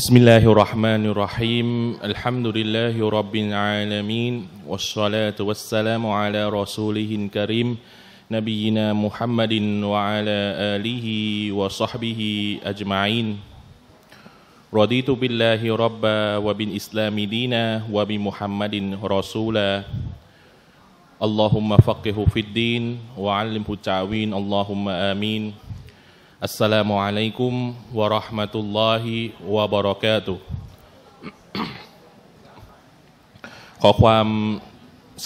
بسم الله الرحمن الرحيم الحمد لله رب العالمين والصلاة والسلام على رسوله الكريم نبينا محمد وعلى آله وصحبه أجمعين رضيت بالله ربا وبالإسلام دينا وبمحمد رسولا اللهم فقه في الدين وعلمه التعوين اللهم آمين อัสสลามุอะลัยกุมวะราะห์มะตุลลอฮิวะบะเราะกาตุฮ์ขอความ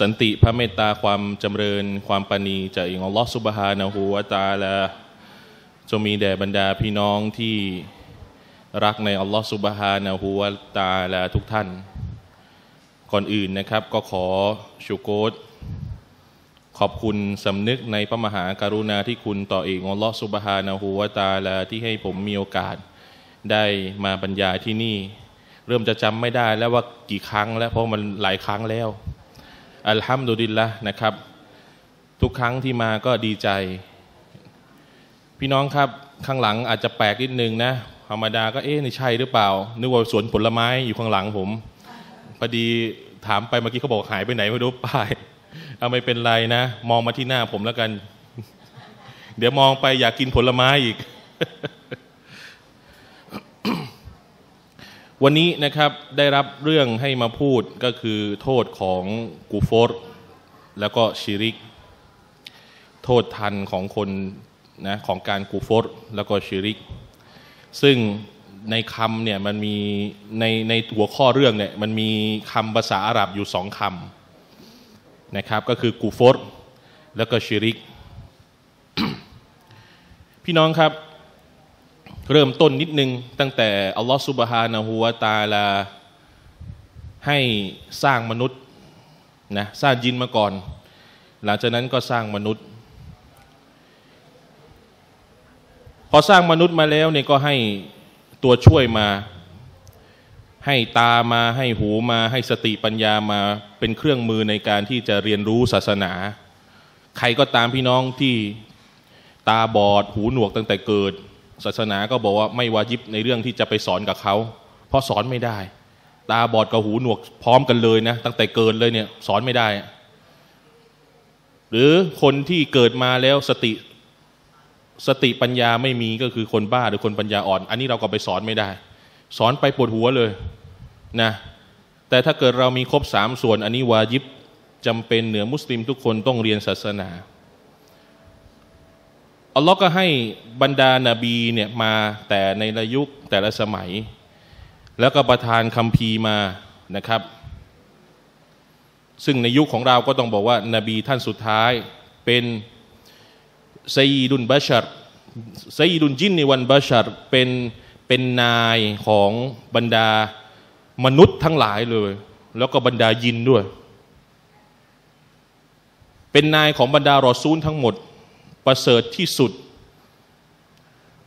สันติพระเมตตาความจำเริญความปรานีจากอัลลอฮฺสุบฮานะฮูวะตาลาจงมีแด่บรรดาพี่น้องที่รักในอัลลอฮฺสุบฮานะฮูวะตาลาทุกท่าน ก่อนอื่นนะครับก็ขอชูโกต ขอบคุณสำนึกในพระมหากรุณาที่คุณต่อเอกอลอสุบฮานะฮูวตาลาที่ให้ผมมีโอกาส ได้มาบรรยายที่นี่ เริ่มจะจำไม่ได้แล้วว่ากี่ครั้งแล้วเพราะมันหลายครั้งแล้ว อัลฮัมดุลิลละนะครับ ทุกครั้งที่มาก็ดีใจ พี่น้องครับข้างหลังอาจจะแปลกนิดนึงนะธรรมดาก็เอ๊ะนี่ใช่หรือเปล่า นึกว่าสวนผลไม้อยู่ข้างหลังผมพอดีถามไปเมื่อกี้เขาบอกหายไปไหนไม่รู้ป้าย เอาไม่เป็นไรนะ มองมาที่หน้าผมแล้วกัน เดี๋ยวมองไปอยากกินผลไม้อีก วันนี้นะครับได้รับเรื่องให้มาพูดก็คือโทษของกูฟอร์แล้วก็ชิริก โทษทันของคนนะของการกูฟอร์แล้วก็ชิริก ซึ่งในคำเนี่ยมันมีในในหัวข้อเรื่องเนี่ยมันมีคำภาษาอาหรับอยู่สองคำ นะครับก็คือกูฟอร์แล้วก็ชิริก พี่น้องครับ เริ่มต้นนิดนึง ตั้งแต่อัลลอฮฺสุบฮานะฮูวาตาลา ให้สร้างมนุษย์นะสร้างยินมาก่อน หลังจากนั้นก็สร้างมนุษย์ พอสร้างมนุษย์มาแล้วเนี่ยก็ให้ตัวช่วยมา ให้ตามาให้หูมาให้สติปัญญามาเป็นเครื่องมือในการที่จะเรียนรู้ศาสนา ใครก็ตามพี่น้องที่ตาบอดหูหนวกตั้งแต่เกิด ศาสนาก็บอกว่าไม่วาจิบในเรื่องที่จะไปสอนกับเขาเพราะสอนไม่ได้ ตาบอดกับหูหนวกพร้อมกันเลยนะตั้งแต่เกิดเลยเนี่ยสอนไม่ได้ หรือคนที่เกิดมาแล้วสติสติปัญญาไม่มีก็คือคนบ้าหรือคนปัญญาอ่อน อันนี้เราก็ไปสอนไม่ได้ สอนไปปวดหัวเลยนะแต่ถ้าเกิดเรามีครบสามส่วน อันนี้วาจิบจำเป็นเหนือมุสลิมทุกคนต้องเรียนศาสนาอัลลอฮ์ก็ให้บรรดานาบีเนี่ยมาแต่ในระยุคแต่ละสมัย แล้วก็ประทานคำพีมานะครับ ซึ่งในยุคของเราก็ต้องบอกว่านาบีท่านสุดท้ายเป็นไซดุนบัชัรไซดุนจินในวันบัชัรเป็น เป็นนายของบรรดามนุษย์ทั้งหลายเลย แล้วก็บรรดายินด้วย เป็นนายของบรรดารอซูลทั้งหมด ประเสริฐที่สุด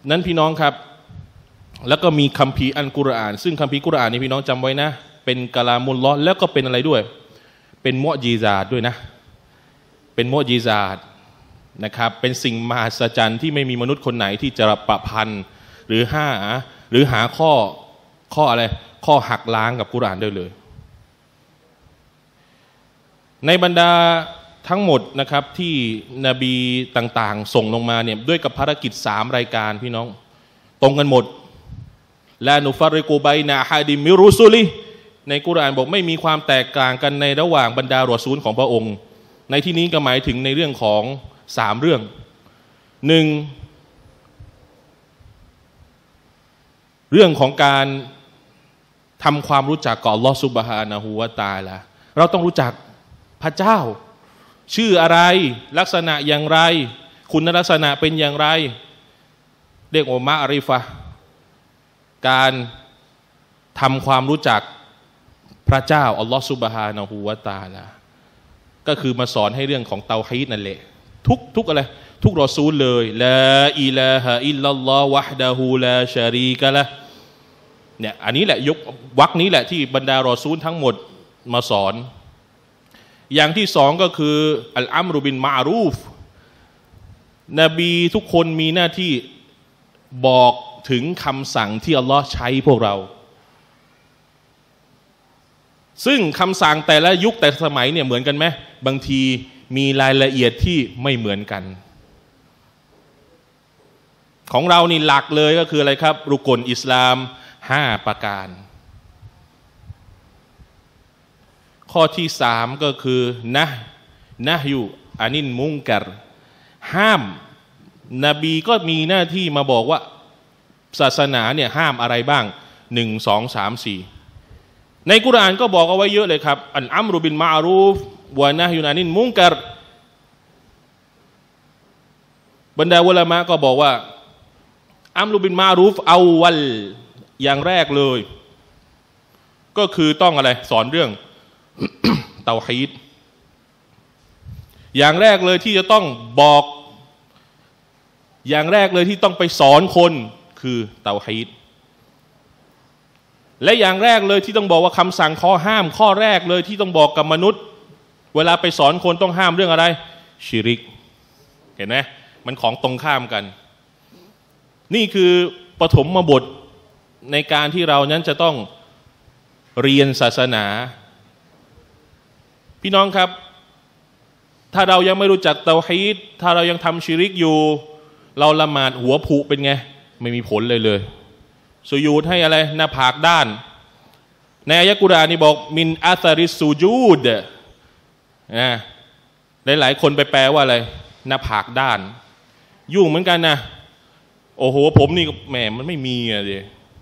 นั้นพี่น้องครับ แล้วก็มีคัมภีร์อันกุรอาน ซึ่งคัมภีร์กุรอานนี่พี่น้องจำไว้นะ เป็นกาลามุลลอแล้วก็เป็นอะไรด้วย เป็นมอจีซาดด้วยนะ เป็นมอจีซาดนะครับ เป็นสิ่งมหัศจรรย์ที่ไม่มีมนุษย์คนไหนที่จะประพันธ์หรือห้า หรือหาข้อข้ออะไร ข้อหักล้างกับกุรานได้เลย ในบรรดาทั้งหมดนะครับที่นบีต่างๆ ส่งลงมาเนี่ยด้วยกับภารกิจสามรายการพี่น้อง ตรงกันหมดและนุฟาริกูไบนาฮาดิมิรุสุลีในกุรานบอกไม่มีความแตกต่างกันในระหว่างบรรดารอซูลของพระองค์ ในที่นี้ก็หมายถึงในเรื่องของสามเรื่องหนึ่ง เรื่องของการทำความรู้จักกับลอสุบฮานะฮูวาตาละเราต้องรู้จักพระเจ้า ชื่ออะไรลักษณะอย่างไร คุณลักษณะเป็นอย่างไร เรียกว่ามาอาริฟะการทำความรู้จักพระเจ้าอัลลอฮฺสุบฮานะฮูวาตาละก็คือมาสอนให้เรื่องของเตาฮีดนั่นแหละทุกทุกอะไร ทุกรอซูลเลยละอิลาฮะอิลลัลลอฮ์วะฮดะฮูลาชารีกะละเนี่ยอันนี้แหละยกวักนี้แหละที่บรรดารอซูลทั้งหมดมาสอน อย่างที่สองก็คืออัลอัมรุบินมารูฟ นบีทุกคนมีหน้าที่บอกถึงคำสั่งที่อัลลอฮ์ใช้พวกเรา ซึ่งคำสั่งแต่ละยุคแต่สมัยเนี่ยเหมือนกันไหมบางทีมีรายละเอียดที่ไม่เหมือนกัน ของเรานี่หลักเลยก็คืออะไรครับ รุกลอิสลามห้าประการ ข้อที่สามก็คือนะนะอยู่อานินมุงกัรห้ามนบีก็มีหน้าที่มาบอกว่าศาสนาเนี่ยห้ามอะไรบ้างหนึ่งสองสามสี่ในกุรานก็บอกเอาไว้เยอะเลยครับอันอัมรุบินมาอารูฟวานะยูนานินมุงกัรบรรดาวลามะก็บอกว่า อัมรุบินมารูฟเอาวัลอย่างแรกเลย ก็คือต้องอะไร สอนเรื่องเตาฮีดอย่างแรกเลยที่จะต้องบอก อย่างแรกเลยที่ต้องไปสอนคนคือเตาฮีดและอย่างแรกเลยที่ต้องบอกว่าคำสั่งข้อห้าม ข้อแรกเลยที่ต้องบอกกับมนุษย์ เวลาไปสอนคนต้องห้ามเรื่องอะไร ชิริก เห็นไหมมันของตรงข้ามกัน นี่คือปฐมบทในการที่เรานั้นจะต้องเรียนศาสนา พี่น้องครับ ถ้าเรายังไม่รู้จักเตาฮีดถ้าเรายังทำชิริกอยู่ เราละหมาดหัวผุเป็นไง ไม่มีผลเลยเลยสุยูดให้อะไร หน้าผากด้าน ในอายะกุรานนี่บอก มินอัสริสุยูดนะหลายๆคนไปแปลว่าอะไร หน้าผากด้าน ยุ่งเหมือนกันนะ โอ้โห ผมนี่แหมมันไม่มีอะดิ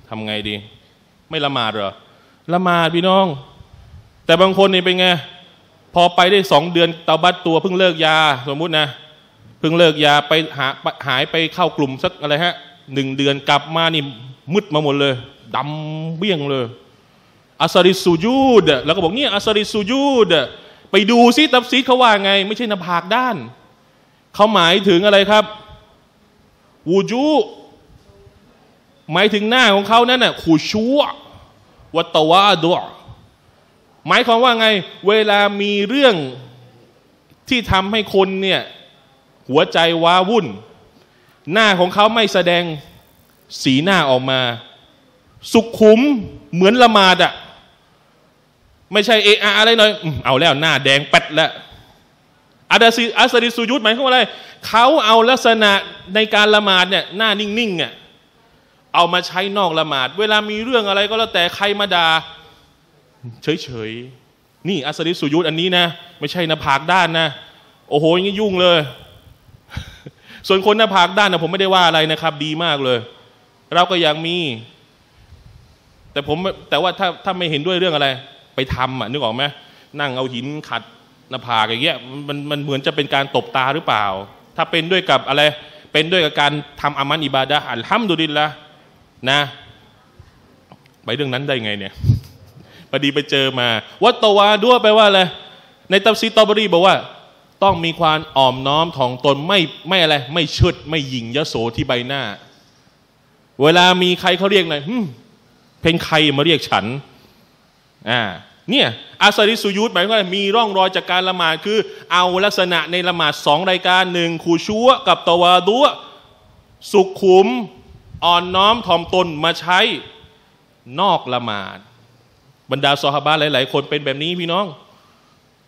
ทำไงดี ไม่ละหมาดเหรอละหมาดพี่น้อง แต่บางคนนี่เป็นไงพอไปได้สองเดือนเตาบัตตัวเพิ่งเลิกยาสมมุตินะเพิ่งเลิกยาไปหาหายไปเข้ากลุ่มสักอะไรฮะหนึ่งเดือนกลับมานี่มืดมาหมดเลยดำเบี้ยงเลยอัสริสูยูดแล้วก็บอกเนี่ยอัสริสูยูดไปดูซิตับซีเขาว่าไง ไม่ใช่หน้าผากด้าน เขาหมายถึงอะไรครับ วูจู หมายถึงหน้าของเขานั่นน่ะขูชัววัตวาดวหมายความว่าไง เวลามีเรื่องที่ทำให้คนเนี่ย หัวใจว้าวุ่น หน้าของเขาไม่แสดงสีหน้าออกมา สุขุมเหมือนละมาดอะไม่ใช่เออาอะไรหน่อย เอาแล้วหน้าแดงแป๊ดแล้ว อาดาซิอัสริสุยุทธหมายความว่าอะไรเขาเอาลักษณะในการละหมาดเนี่ยหน้านิ่งๆอะเอามาใช้นอกละหมาด เวลามีเรื่องอะไรก็แล้วแต่ใครมาดา่าเฉยๆ นี่อัสริสุยุทธอันนี้นะ ไม่ใช่น้าผากด้านนะ โอ้โหอย่างนี้ยุ่งเลย ส่วนคนหน้าผากด้านนะผมไม่ได้ว่าอะไรนะครับ ดีมากเลย เราก็ยังมี แต่ผมแต่ว่าถ้าถ้าไม่เห็นด้วยเรื่องอะไร ไปทำอะนึกออกไหมนั่งเอาหินขัด หน้าผากอย่างเงี้ยมันมันเหมือนจะเป็นการตบตาหรือเปล่า ถ้าเป็นด้วยกับอะไรเป็นด้วยกับการทำอามันอิบาดะอัลฮัมดุลิลละนะ ไปเรื่องนั้นได้ไงเนี่ยพอดีไปเจอมา วัตวาด้วยไปว่าอะไรในตัฟซีตอบรีบอกว่า ต้องมีความอ่อมน้อมถ่อมตนไม่ไม่อะไร ไม่ชดไม่หยิงยโสที่ใบหน้า เวลามีใครเขาเรียกหน่อยเป็นใครมาเรียกฉันอ่า เนี่ยอาสริสุยุทธหมายว่ามีร่องรอยจากการละหมาดคือ เอาลักษณะในละหมาดสองรายการหนึ่งขูชัวกับตวาดัวสุขุมอ่อนน้อมถ่อมตนมาใช้นอกละหมาด บรรดาซอฮาบะหลาย ๆ คนเป็นแบบนี้พี่น้อง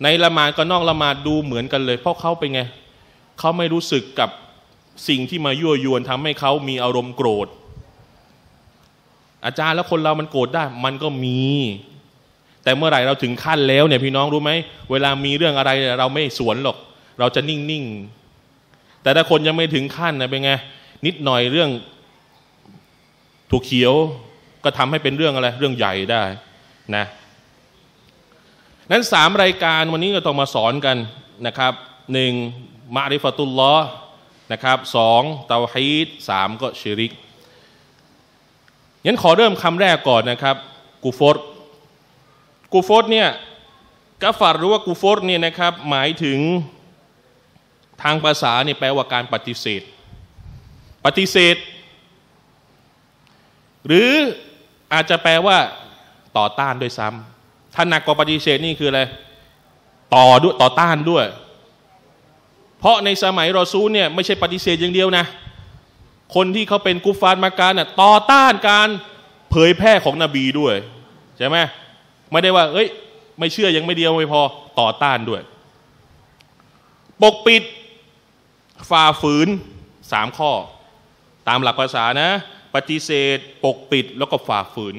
ในละหมาดกับนอกละหมาดดูเหมือนกันเลย เพราะเขาเป็นไงเขาไม่รู้สึกกับสิ่งที่มายั่วยวนทำให้เขามีอารมณ์โกรธ อาจารย์แล้วคนเรามันโกรธได้ มันก็มี แต่เมื่อไหร่เราถึงขั้นแล้วเนี่ยพี่น้องรู้ไหมเวลามีเรื่องอะไรเราไม่สวนหรอก เราจะนิ่งๆแต่ถ้าคนยังไม่ถึงขั้นนะเป็นไงนิดหน่อยเรื่องถูกเขียวก็ทำให้เป็นเรื่องอะไรเรื่องใหญ่ได้นะนั้นสามรายการวันนี้ก็ต้องมาสอนกันนะครับหนึ่งมาริฟตุลลอนะครับสองเตาฮีดสามก็ชิริกงั้นขอเริ่มคำแรกก่อนนะครับกูฟอร์ กูฟอร์เนี่ยกาฟาร์หรือว่ากูฟอร์เนี่ยนะครับหมายถึงทางภาษาเนี่ยแปลว่าการปฏิเสธ ปฏิเสธ หรืออาจจะแปลว่าต่อต้านด้วยซ้ำถ้าหนักกว่าปฏิเสธนี่คืออะไรต่อด้วยต่อต้านด้วย เพราะในสมัยรอซูลเนี่ยไม่ใช่ปฏิเสธอย่างเดียวนะ คนที่เขาเป็นกุฟารมาการน่ะต่อต้านการเผยแพร่ของนบีด้วยใช่ไหม ไม่ได้ว่า เอ้ย ไม่เชื่อยังไม่เดียวไม่พอต่อต้านด้วย ปกปิดฝ่าฝืนสามข้อ ตามหลักภาษานะ ปฏิเสธ ปกปิดแล้วก็ฝ่าฝืน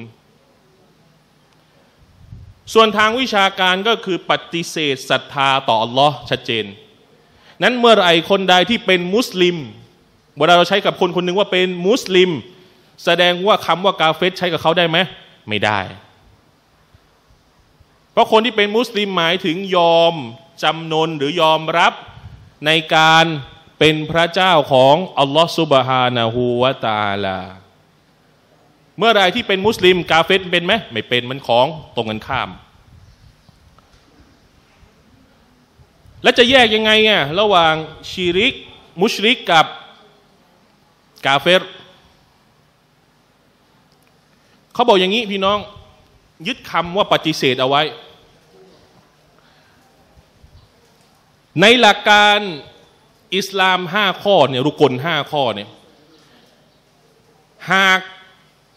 ส่วนทางวิชาการก็คือปฏิเสธศรัทธาต่ออัลลอฮ์ชัดเจน นั้นเมื่อไรคนใดที่เป็นมุสลิมเวลาเราใช้กับคนคนหนึ่งว่าเป็นมุสลิม แสดงว่าคำว่ากาเฟตใช้กับเขาได้ไหมไม่ได้ ราะคนที่เป็นมุสลิมหมายถึงยอมจำนนหรือยอมรับในการเป็นพระเจ้าของอัลลอฮฺซุบฮานะฮูวาตาลา เมื่อไรที่เป็นมุสลิมกาเฟตเป็นไหมไม่เป็นมันของตรงกันข้าม และจะแยกยังไงอะระหว่างชีริก มุชริกกับกาเฟรเขาบอกอย่างนี้พี่น้องยึดคำว่าปฏิเสธเอาไว้ ในหลักการอิสลามห้าข้อเนี่ยรุกลห้าข้อเนี่ยหาก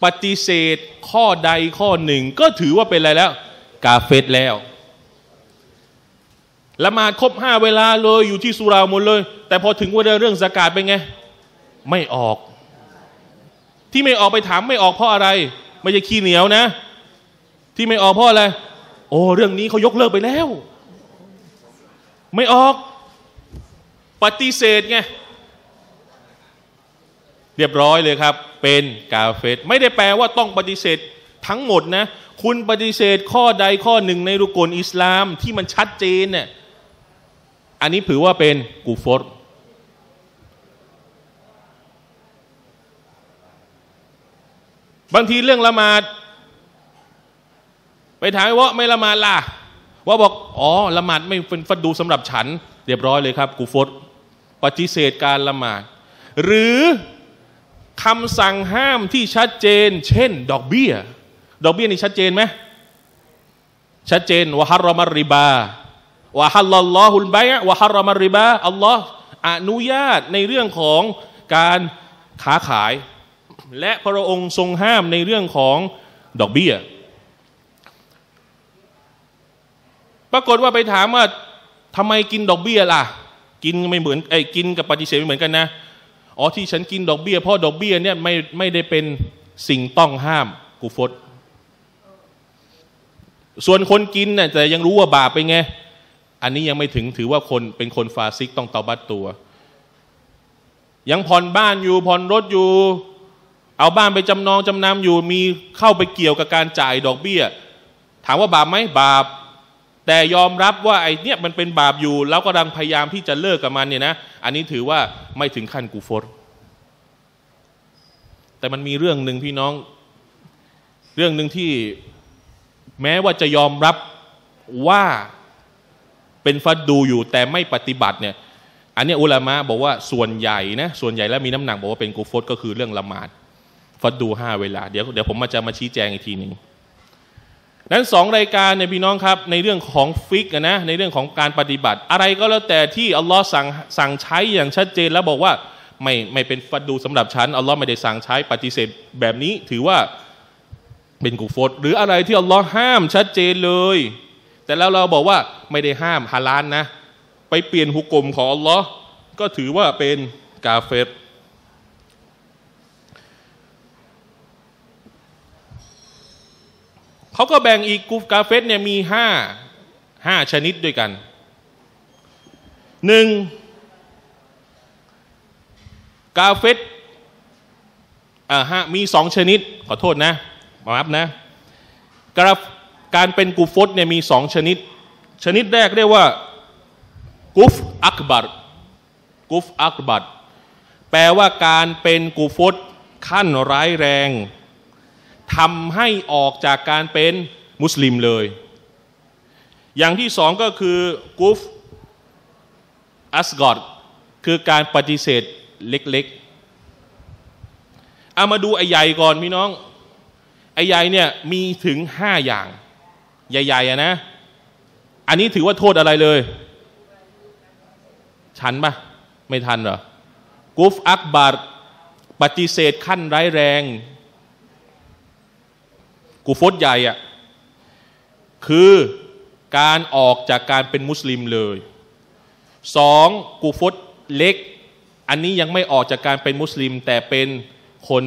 ปฏิเสธข้อใดข้อหนึ่ง ก็ถือว่าเป็นอะไรแล้ว กาเฟตแล้วละหมาดครบห้าเวลาเลยอยู่ที่สุราหมดเลย แต่พอถึงวันเรื่องสกาดเป็นไง ไม่ออก ที่ไม่ออกไปถามไม่ออกเพราะอะไร ไม่ใช่ขี้เหนียวนะ ที่ไม่ออกเพราะอะไร โอ้เรื่องนี้เขายกเลิกไปแล้ว ไม่ออก ปฏิเสธไง เรียบร้อยเลยครับ เป็นกาเฟตไม่ได้แปลว่าต้องปฏิเสธทั้งหมดนะ คุณปฏิเสธข้อใดข้อหนึ่งในรุกลอิสลามที่มันชัดเจนเนี่ยอันนี้ถือว่าเป็นกูฟอร์บางทีเรื่องละหมาด ไปถามว่าไม่ละหมาดล่ะ ว่าบอกอ๋อละหมาดไม่เป็นฟัดดูสำหรับฉัน เรียบร้อยเลยครับกูฟอร์ปฏิเสธการละหมาด หรือคำสั่งห้ามที่ชัดเจน เช่น ดอกเบี้ย ดอกเบี้ยนี่ชัดเจนไหมชัดเจนวะฮารอมริบาวะฮัลลอฮุลบะวะฮารอมริบาอัลลอฮ์อนุญาตในเรื่องของการค้าขาย และพระองค์ทรงห้ามในเรื่องของดอกเบี้ย ปรากฏว่าไปถามว่าทำไมกินดอกเบี้ยล่ะ กินไม่เหมือนไอ้กินกับปฏิเสธไม่เหมือนกันนะอ๋อที่ฉันกินดอกเบี้ยเพราะดอกเบี้ยเนี่ยไม่ไม่ได้เป็นสิ่งต้องห้ามกูฟดส่วนคนกินเนี่ยแต่ยังรู้ว่าบาปไปไง อันนี้ยังไม่ถึงถือว่าคนเป็นคนฟาซิกต้องตอบัตตัว ยังผ่อนบ้านอยู่ผ่อนรถอยู่ เอาบ้านไปจำนองจำนำอยู่มีเข้าไปเกี่ยวกับการจ่ายดอกเบี้ย ถามว่าบาปไหมบาป แต่ยอมรับว่าไอ้เนี่ยมันเป็นบาปอยู่ แล้วก็ดังพยายามที่จะเลิกกับมันเนี่ยนะ อันนี้ถือว่าไม่ถึงขั้นกูฟรแต่มันมีเรื่องหนึ่งพี่น้อง เรื่องหนึ่งที่แม้ว่าจะยอมรับว่าเป็นฟัดดูอยู่แต่ไม่ปฏิบัติเนี่ย อันนี้อุลามะบอกว่าส่วนใหญ่นะส่วนใหญ่แล้วมีน้ำหนักบอกว่าเป็นกูฟรก็คือเรื่องละหมาดฟัดดูห้าเวลาเดี๋ยวเดี๋ยวผมมาจะมาชี้แจงอีกทีหนึ่ง นั้นสองรายการเนี่ยพี่น้องครับในเรื่องของฟิกนะในเรื่องของการปฏิบัติ อะไรก็แล้วแต่ที่อัลลอฮ์สั่งสั่งใช้อย่างชัดเจนแล้วบอกว่าไม่ไม่เป็นฟัดดูสำหรับฉันอัลลอฮ์ไม่ได้สั่งใช้ปฏิเสธแบบนี้ถือว่าเป็นกุฟตหรืออะไรที่อัลลอฮ์ห้ามชัดเจนเลย แต่แล้วเราบอกว่าไม่ได้ห้ามฮาลานนะ ไปเปลี่ยนหุกกลมของอัลลอฮ์ก็ถือว่าเป็นกาเฟต เขาก็แบ่งอีกกูฟกาเฟสเนี่ยมีห้าห้าชนิดด้วยกันหนึ่งกาเฟสอ่าฮะมีสองชนิด ขอโทษนะมาอับนะกราฟการเป็นกูฟตเนี่ยมีสองชนิด ชนิดแรกเรียกว่ากุฟอักบัรกุฟอักบัรแปลว่าการเป็นกูฟตขั้นร้ายแรง ทำให้ออกจากการเป็นมุสลิมเลย อย่างที่สองก็คือกุฟอัสกอดคือการปฏิเสธเล็กๆเอามาดูไอ้ใหญ่ก่อนพี่น้อง ไอ้ใหญ่เนี่ยมีถึงห้าอย่าง ใหญ่ๆนะ อันนี้ถือว่าโทษอะไรเลยชันปะไม่ทันเหรอกุฟอักบาร์ปฏิเสธขั้นร้ายแรง กูฟดใหญ่อะคือการออกจากการเป็นมุสลิมเลยสองกูฟตเล็ก อันนี้ยังไม่ออกจากการเป็นมุสลิม แต่เป็นคน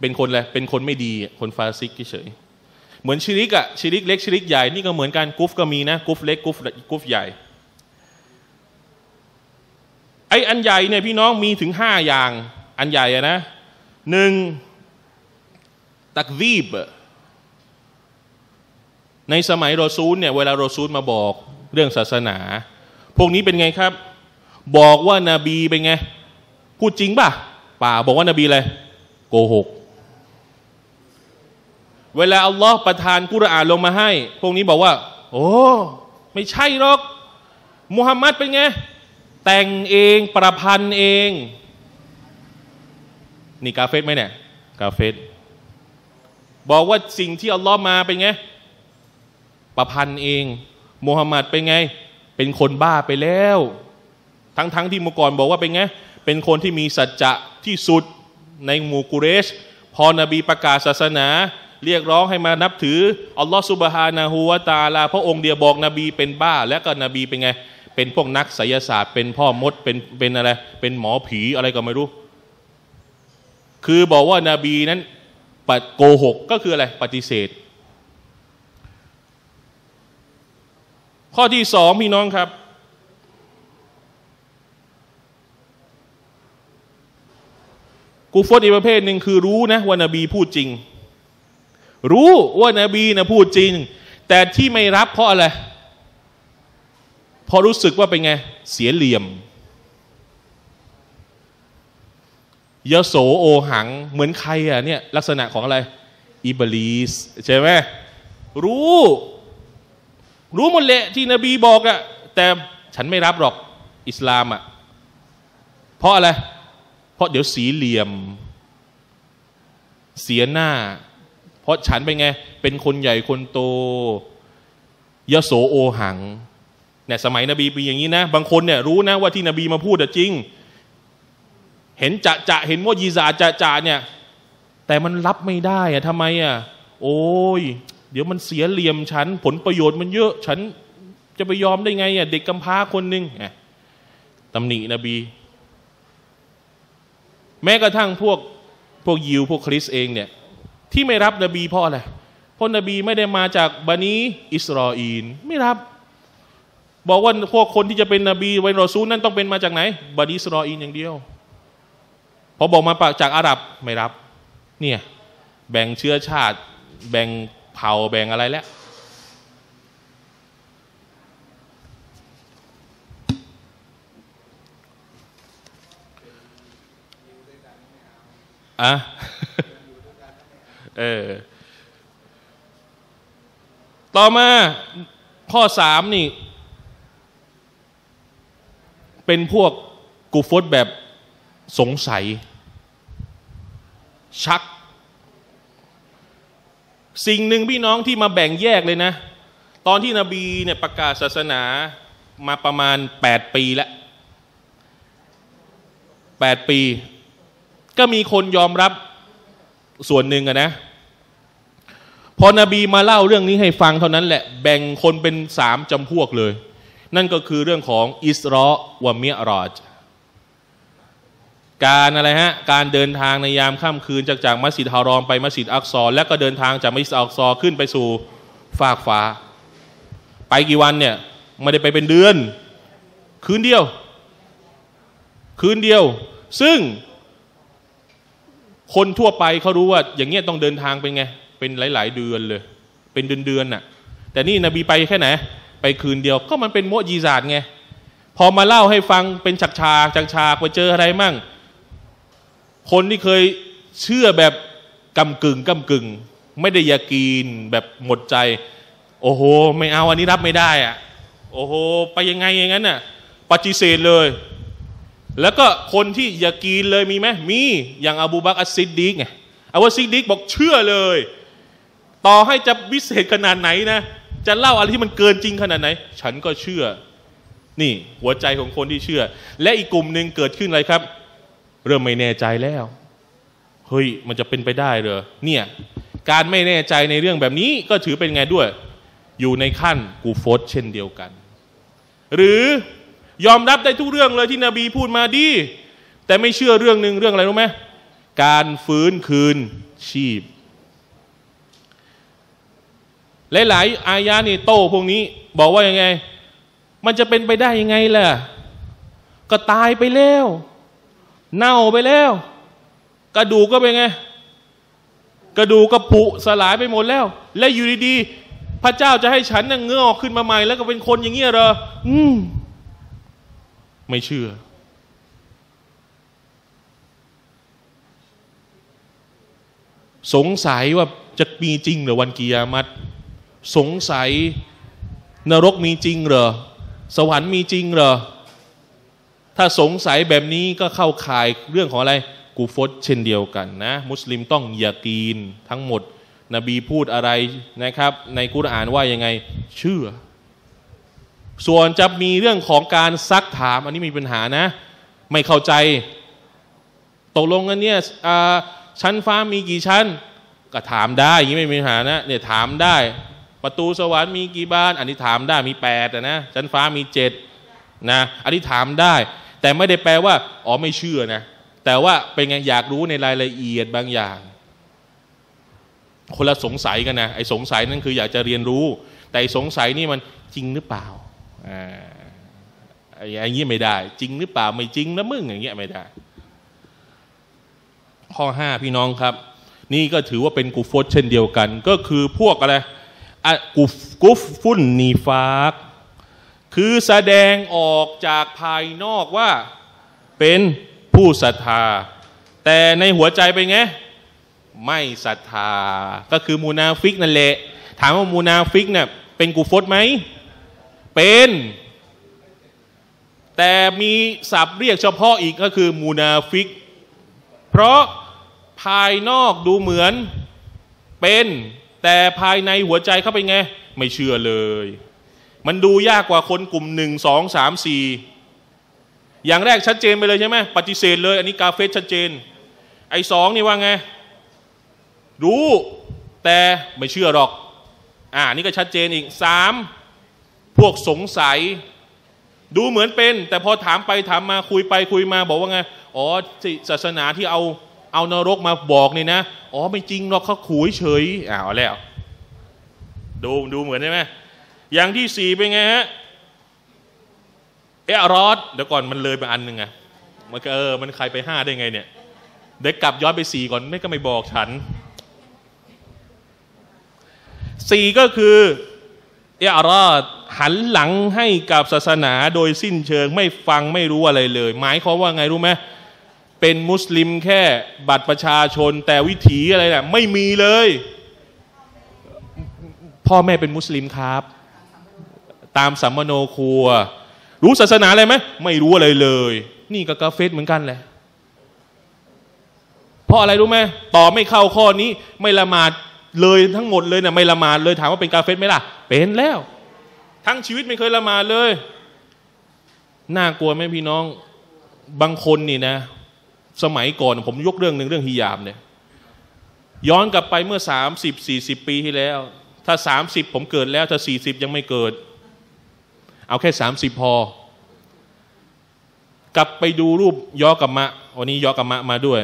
เป็นคนอะไรเป็นคนไม่ดีคนฟาซิกเฉยเหมือนชิริกอะชิริกเล็กชิริกใหญ่นี่ก็เหมือนกันกุฟก็มีนะกุฟเล็กกุฟกุฟใหญ่ไออันใหญ่เนี่ยพี่น้องมีถึงห้าอย่างอันใหญ่อะนะหนึ่งตักวีบ ในสมัยรอซูลเนี่ยเวลารอซูลมาบอกเรื่องศาสนา พวกนี้เป็นไงครับ บอกว่านาบีเป็นไง พูดจริงป่ะป่าบอกว่านาบีอะไรโกหก เวลาอัลลอฮ์ประทานกุรอานลงมาให้ พวกนี้บอกว่า โอ้ไม่ใช่หรอกมุฮัมมัดเป็นไง แต่งเองประพันธ์เอง นี่กาเฟตไหมเนี่ยกาเฟตบอกว่าสิ่งที่อัลลอฮ์มาเป็นไง ประพันธ์เองมุฮัมหมัดเป็นไง เป็นคนบ้าไปแล้ว ทั้งๆทที่เมื่อก่อนบอกว่าเป็นไง เป็นคนที่มีสัจจะที่สุดในหมู่กุเรช พอนบีประกาศศาสนา เรียกร้องให้มานับถืออัลลอฮฺสุบฮานาหูวาตาลา พระองค์เดียวบอกนบีเป็นบ้า และก็นบีเป็นไง เป็นพวกนักไสยศาสตร์ เป็นพ่อมดเป็นเป็นอะไร เป็นหมอผีอะไรก็ไม่รู้ คือบอกว่านาบีนั้นปโกหกก็คืออะไรปฏิเสธ ข้อที่สองพี่น้องครับ กูฟตอีกประเภทหนึ่งคือรู้นะว่านบีพูดจริง รู้ว่านบีนะพูดจริง แต่ที่ไม่รับเพราะอะไรพอรู้สึกว่าเป็นไง เสียเหลี่ยมยโสโอหัง เหมือนใครอะเนี่ยลักษณะของอะไร อิบลีสใช่ไหมรู้ รู้หมดแหละที่นบีบอกอะแต่ฉันไม่รับหรอกอิสลามอะเพราะอะไร เพราะเดี๋ยวสีเหลี่ยม เสียหน้า เพราะฉันเป็นไง เป็นคนใหญ่คนโตยโสโอหังเนี่ยสมัยนบีเป็นอย่างนี้นะ บางคนเนี่ยรู้นะว่าที่นบีมาพูดจริง เห็นจะจะเห็นว่ายีซาจะจะเนี่ย แต่มันรับไม่ได้อะทำไมอะโอ้ย เดี๋ยวมันเสียเหลี่ยมฉัน ผลประโยชน์มันเยอะ ฉันจะไปยอมได้ไงอะเด็กกำพร้าคนหนึ่งตำหนินบี แม้กระทั่งพวกพวกยิวพวกคริสเองเนี่ย ที่ไม่รับนบีเพราะอะไรเพราะนบีไม่ได้มาจากบันีอิสราเอลไม่รับ บอกว่าพวกคนที่จะเป็นนบีไวนรอซูลนั่นต้องเป็นมาจากไหนบันีอิสราเอลอย่างเดียวพอบอกมาจากอาหรับไม่รับ เนี่ย แบ่งเชื้อชาติ แบ่ง เผ่าแบ่งอะไรแล้วอะเออ ต่อมาข้อสามนี่ เป็นพวกกูฟตแบบสงสัย ชัก สิ่งหนึ่งพี่น้องที่มาแบ่งแยกเลยนะ ตอนที่นบีเนี่ยประกาศศาสนามาประมาณแปดปีแล้วแปดปี ก็มีคนยอมรับส่วนหนึ่งอะนะ พอนบีมาเล่าเรื่องนี้ให้ฟังเท่านั้นแหละ แบ่งคนเป็นสามจำพวกเลย นั่นก็คือเรื่องของอิสรอวะเมียรอจ การอะไรฮะการเดินทางในยามค่ำคืนจากจากมัสยิดฮารอมไปมัสยิดอักซอแล้วก็เดินทางจากมัสยิดอักซอขึ้นไปสู่ฟากฟ้า ไปกี่วันเนี่ยไม่ได้ไปเป็นเดือน คืนเดียว คืนเดียว ซึ่ง คนทั่วไปเขารู้ว่า อย่างเงี้ยต้องเดินทางเป็นไง เป็นหลาย ๆ เดือนเลย เป็นเดือนๆน่ะ แต่นี่นบีไปแค่ไหน ไปคืนเดียวก็มันเป็นโมจีซาดไง พอมาเล่าให้ฟังเป็นฉากฉากฉากฉากไปเจออะไรมั่ง คนที่เคยเชื่อแบบกำกึ่งกำกึ่ง ไม่ได้ยากีนแบบหมดใจ โอ้โห ไม่เอาอันนี้รับไม่ได้อะโอ้โห ไปยังไงอย่างนั้นน่ะปฏิเสธเลย แล้วก็คนที่ยากีนเลยมีไหมมีอย่างอบูบักอัสซิดดิกไงอาบูซิดดิกบอกเชื่อเลย ต่อให้จะวิเศษขนาดไหนนะ จะเล่าอะไรที่มันเกินจริงขนาดไหน ฉันก็เชื่อ นี่หัวใจของคนที่เชื่อ และอีกกลุ่มหนึ่งเกิดขึ้นอะไรครับ เริ่มไม่แน่ใจแล้ว เฮ้ย มันจะเป็นไปได้เหรอเนี่ย การไม่แน่ใจในเรื่องแบบนี้ก็ถือเป็นไงด้วย อยู่ในขั้นกูฟดเช่นเดียวกัน หรือยอมรับได้ทุกเรื่องเลยที่นบีพูดมาดี แต่ไม่เชื่อเรื่องหนึ่งเรื่องอะไรรู้ไหมการฟื้นคืนชีพ หลายๆ อายานี่โต้พวกนี้ บอกว่ายังไง มันจะเป็นไปได้ยังไงล่ะ ก็ตายไปแล้ว เน่าไปแล้ว กระดูกก็เป็นไง กระดูกก็ผุสลายไปหมดแล้ว และอยู่ดีๆพระเจ้าจะให้ฉันนั่งเงือกขึ้นมาใหม่ แล้วก็เป็นคนอย่างเงี้ยเหรออืมไม่เชื่อ สงสัยว่าจะมีจริงหรือวันกิยามัตสงสัยนรกมีจริงเหรอ สวรรค์มีจริงเหรอ ถ้าสงสัยแบบนี้ก็เข้าข่ายเรื่องของอะไรกูฟดเช่นเดียวกันนะมุสลิมต้องยากีนทั้งหมด นบีพูดอะไรนะครับ ในกุรอานว่ายังไงเชื่อ ส่วนจะมีเรื่องของการซักถาม อันนี้มีปัญหานะ ไม่เข้าใจ ตกลงกันเนี่ยชั้นฟ้ามีกี่ชั้น ก็ถามได้ยังไม่มีปัญหานะเนี่ยถามได้ ประตูสวรรค์มีกี่บาน อันนี้ถามได้มีแปดนะชั้นฟ้ามีเจ็ดนะอันนี้ถามได้ แต่ไม่ได้แปลว่า อ๋อไม่เชื่อนะ แต่ว่าเป็นไงอยากรู้ในรายละเอียดบางอย่าง คนละสงสัยกันนะไอ้สงสัยนั่นคืออยากจะเรียนรู้ แต่สงสัยนี่มันจริงหรือเปล่าอ่าอย่างนี้ไม่ได้ จริงหรือเปล่าไม่จริงนะมึงอย่างเงี้ยไม่ได้ ข้อห้าพี่น้องครับ นี่ก็ถือว่าเป็นกุฟตเช่นเดียวกัน ก็คือพวกอะไรกุฟร كفر النفاق คือแสดงออกจากภายนอกว่าเป็นผู้ศรัทธา แต่ในหัวใจเป็นไง ไม่ศรัทธา ก็คือมูนาฟิกนั่นแหละ ถามว่ามูนาฟิกเนี่ยเป็นกุฟรไหม เป็น แต่มีศัพท์เรียกเฉพาะอีกก็คือมูนาฟิก เพราะภายนอกดูเหมือนเป็น แต่ภายในหัวใจเขาเป็นไง ไม่เชื่อเลย มันดูยากกว่าคนกลุ่มหนึ่งสองสามสี่อย่างแรกชัดเจนไปเลยใช่ไหมปฏิเสธเลย อันนี้กาเฟสชัดเจน ไอ้สองนี่ว่าไง รู้แต่ไม่เชื่อหรอก อ่านี่ก็ชัดเจนอีกสามพวกสงสัย ดูเหมือนเป็น แต่พอถามไปถามมาคุยไปคุยมาบอกว่าไงอ๋อศาสนาที่เอาเอานรกมาบอกนี่นะอ๋อไม่จริงหรอกเขาขุยเฉยอ้าวแล้ว ดูดูเหมือนใช่ไหม อย่างที่สี่เป็นไงฮะเออรอดเดี๋ยวก่อนมันเลยไปอันหนึ่งไงมันเออมันใครไปห้าได้ไงเนี่ยเด็กกลับย้อนไปสี่ก่อนไม่ก็ไม่บอกฉันสี่ก็คือเอรอดหันหลังให้กับศาสนาโดยสิ้นเชิงไม่ฟังไม่รู้อะไรเลย หมายความว่าไงรู้ไหมเป็นมุสลิมแค่บัตรประชาชนแต่วิถีอะไรนะ่ะไม่มีเลย พ่อแม่เป็นมุสลิมครับ ตามสัมมโนครัว รู้ศาสนาอะไรไหมไม่รู้อะไรเลย นี่ก็กาเฟสเหมือนกันแหละเพราะอะไรรู้ไหมต่อไม่เข้าข้อนี้ไม่ละหมาดเลยทั้งหมดเลยนะไม่ละหมาดเลยถามว่าเป็นกาเฟสไหมล่ะ เป็นแล้ว ทั้งชีวิตไม่เคยละหมาดเลยน่ากลัวไหมพี่น้องบางคนนี่นะ สมัยก่อนผมยกเรื่องหนึ่งเรื่องฮิยามเนี่ยย้อนกลับไปเมื่อสามสิบสี่สิบปีที่แล้ว ถ้าสามสิบผมเกิดแล้ว ถ้าสี่สิบยังไม่เกิด เอาแค่สามสิบพอ กลับไปดูรูปยอกับมะ วันนี้ยอกับมะมาด้วย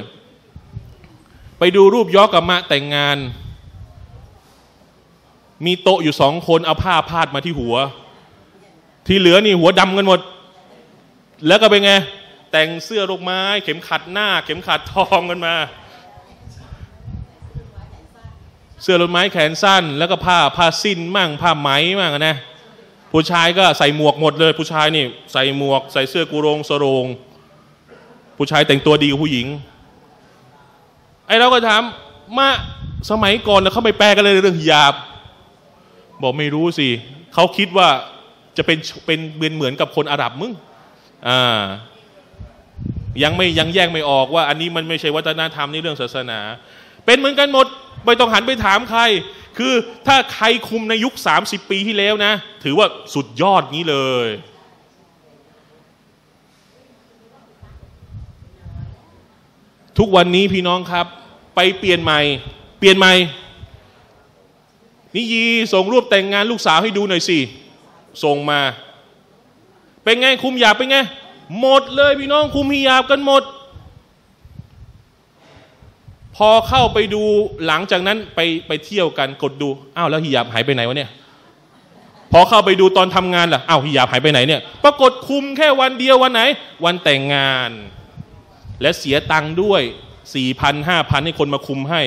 ไปดูรูปยอกับมะแต่งงาน มีโต๊ะอยู่สองคนเอาผ้าพาดมาที่หัว ที่เหลือนี่หัวดำกันหมด แล้วก็เป็นไง แต่งเสื้อลูกไม้ เข็มขัดหน้า เข็มขัดทองกันมาเสื้อลูกไม้แขนสั้น แล้วก็ผ้าผ้าสิ้นมั่งผ้าไหมมั่งนะ ผู้ชายก็ใส่หมวกหมดเลย ผู้ชายนี่ใส่หมวก ใส่เสื้อกุรงสรง ผู้ชายแต่งตัวดีกว่าผู้หญิง ไอ้เราก็ถามมาสมัยก่อนแล้วเขาไม่แปลกันเลยเรื่องหยาบ บอกไม่รู้สิเขาคิดว่าจะเป็นเป็นเหมือนเหมือนกับคนอาหรับมึงอ่ายังไม่ยังแยกไม่ออกว่า อันนี้มันไม่ใช่วัฒนธรรมนี่เรื่องศาสนา เป็นเหมือนกันหมด ไม่ต้องหันไปถามใคร คือถ้าใครคุมในยุค 30 ปีที่แล้วนะ ถือว่าสุดยอดนี้เลย ทุกวันนี้พี่น้องครับ ไปเปลี่ยนใหม่ เปลี่ยนใหม่นี่ยีส่งรูปแต่งงานลูกสาวให้ดูหน่อยสิ ส่งมา เป็นไงคุมหยาบเป็นไง หมดเลยพี่น้องคุมฮิญาบกันหมด พอเข้าไปดูหลังจากนั้นไปไปเที่ยวกันกดดูอ้าวแล้วฮิญาบหายไปไหนวะเนี่ย พอเข้าไปดูตอนทำงานล่ะอ้าวฮิญาบหายไปไหนเนี่ย ปรากฏคุมแค่วันเดียววันไหน วันแต่งงาน และเสียตังค์ด้วยสี่พันห้าพันให้คนมาคุมให้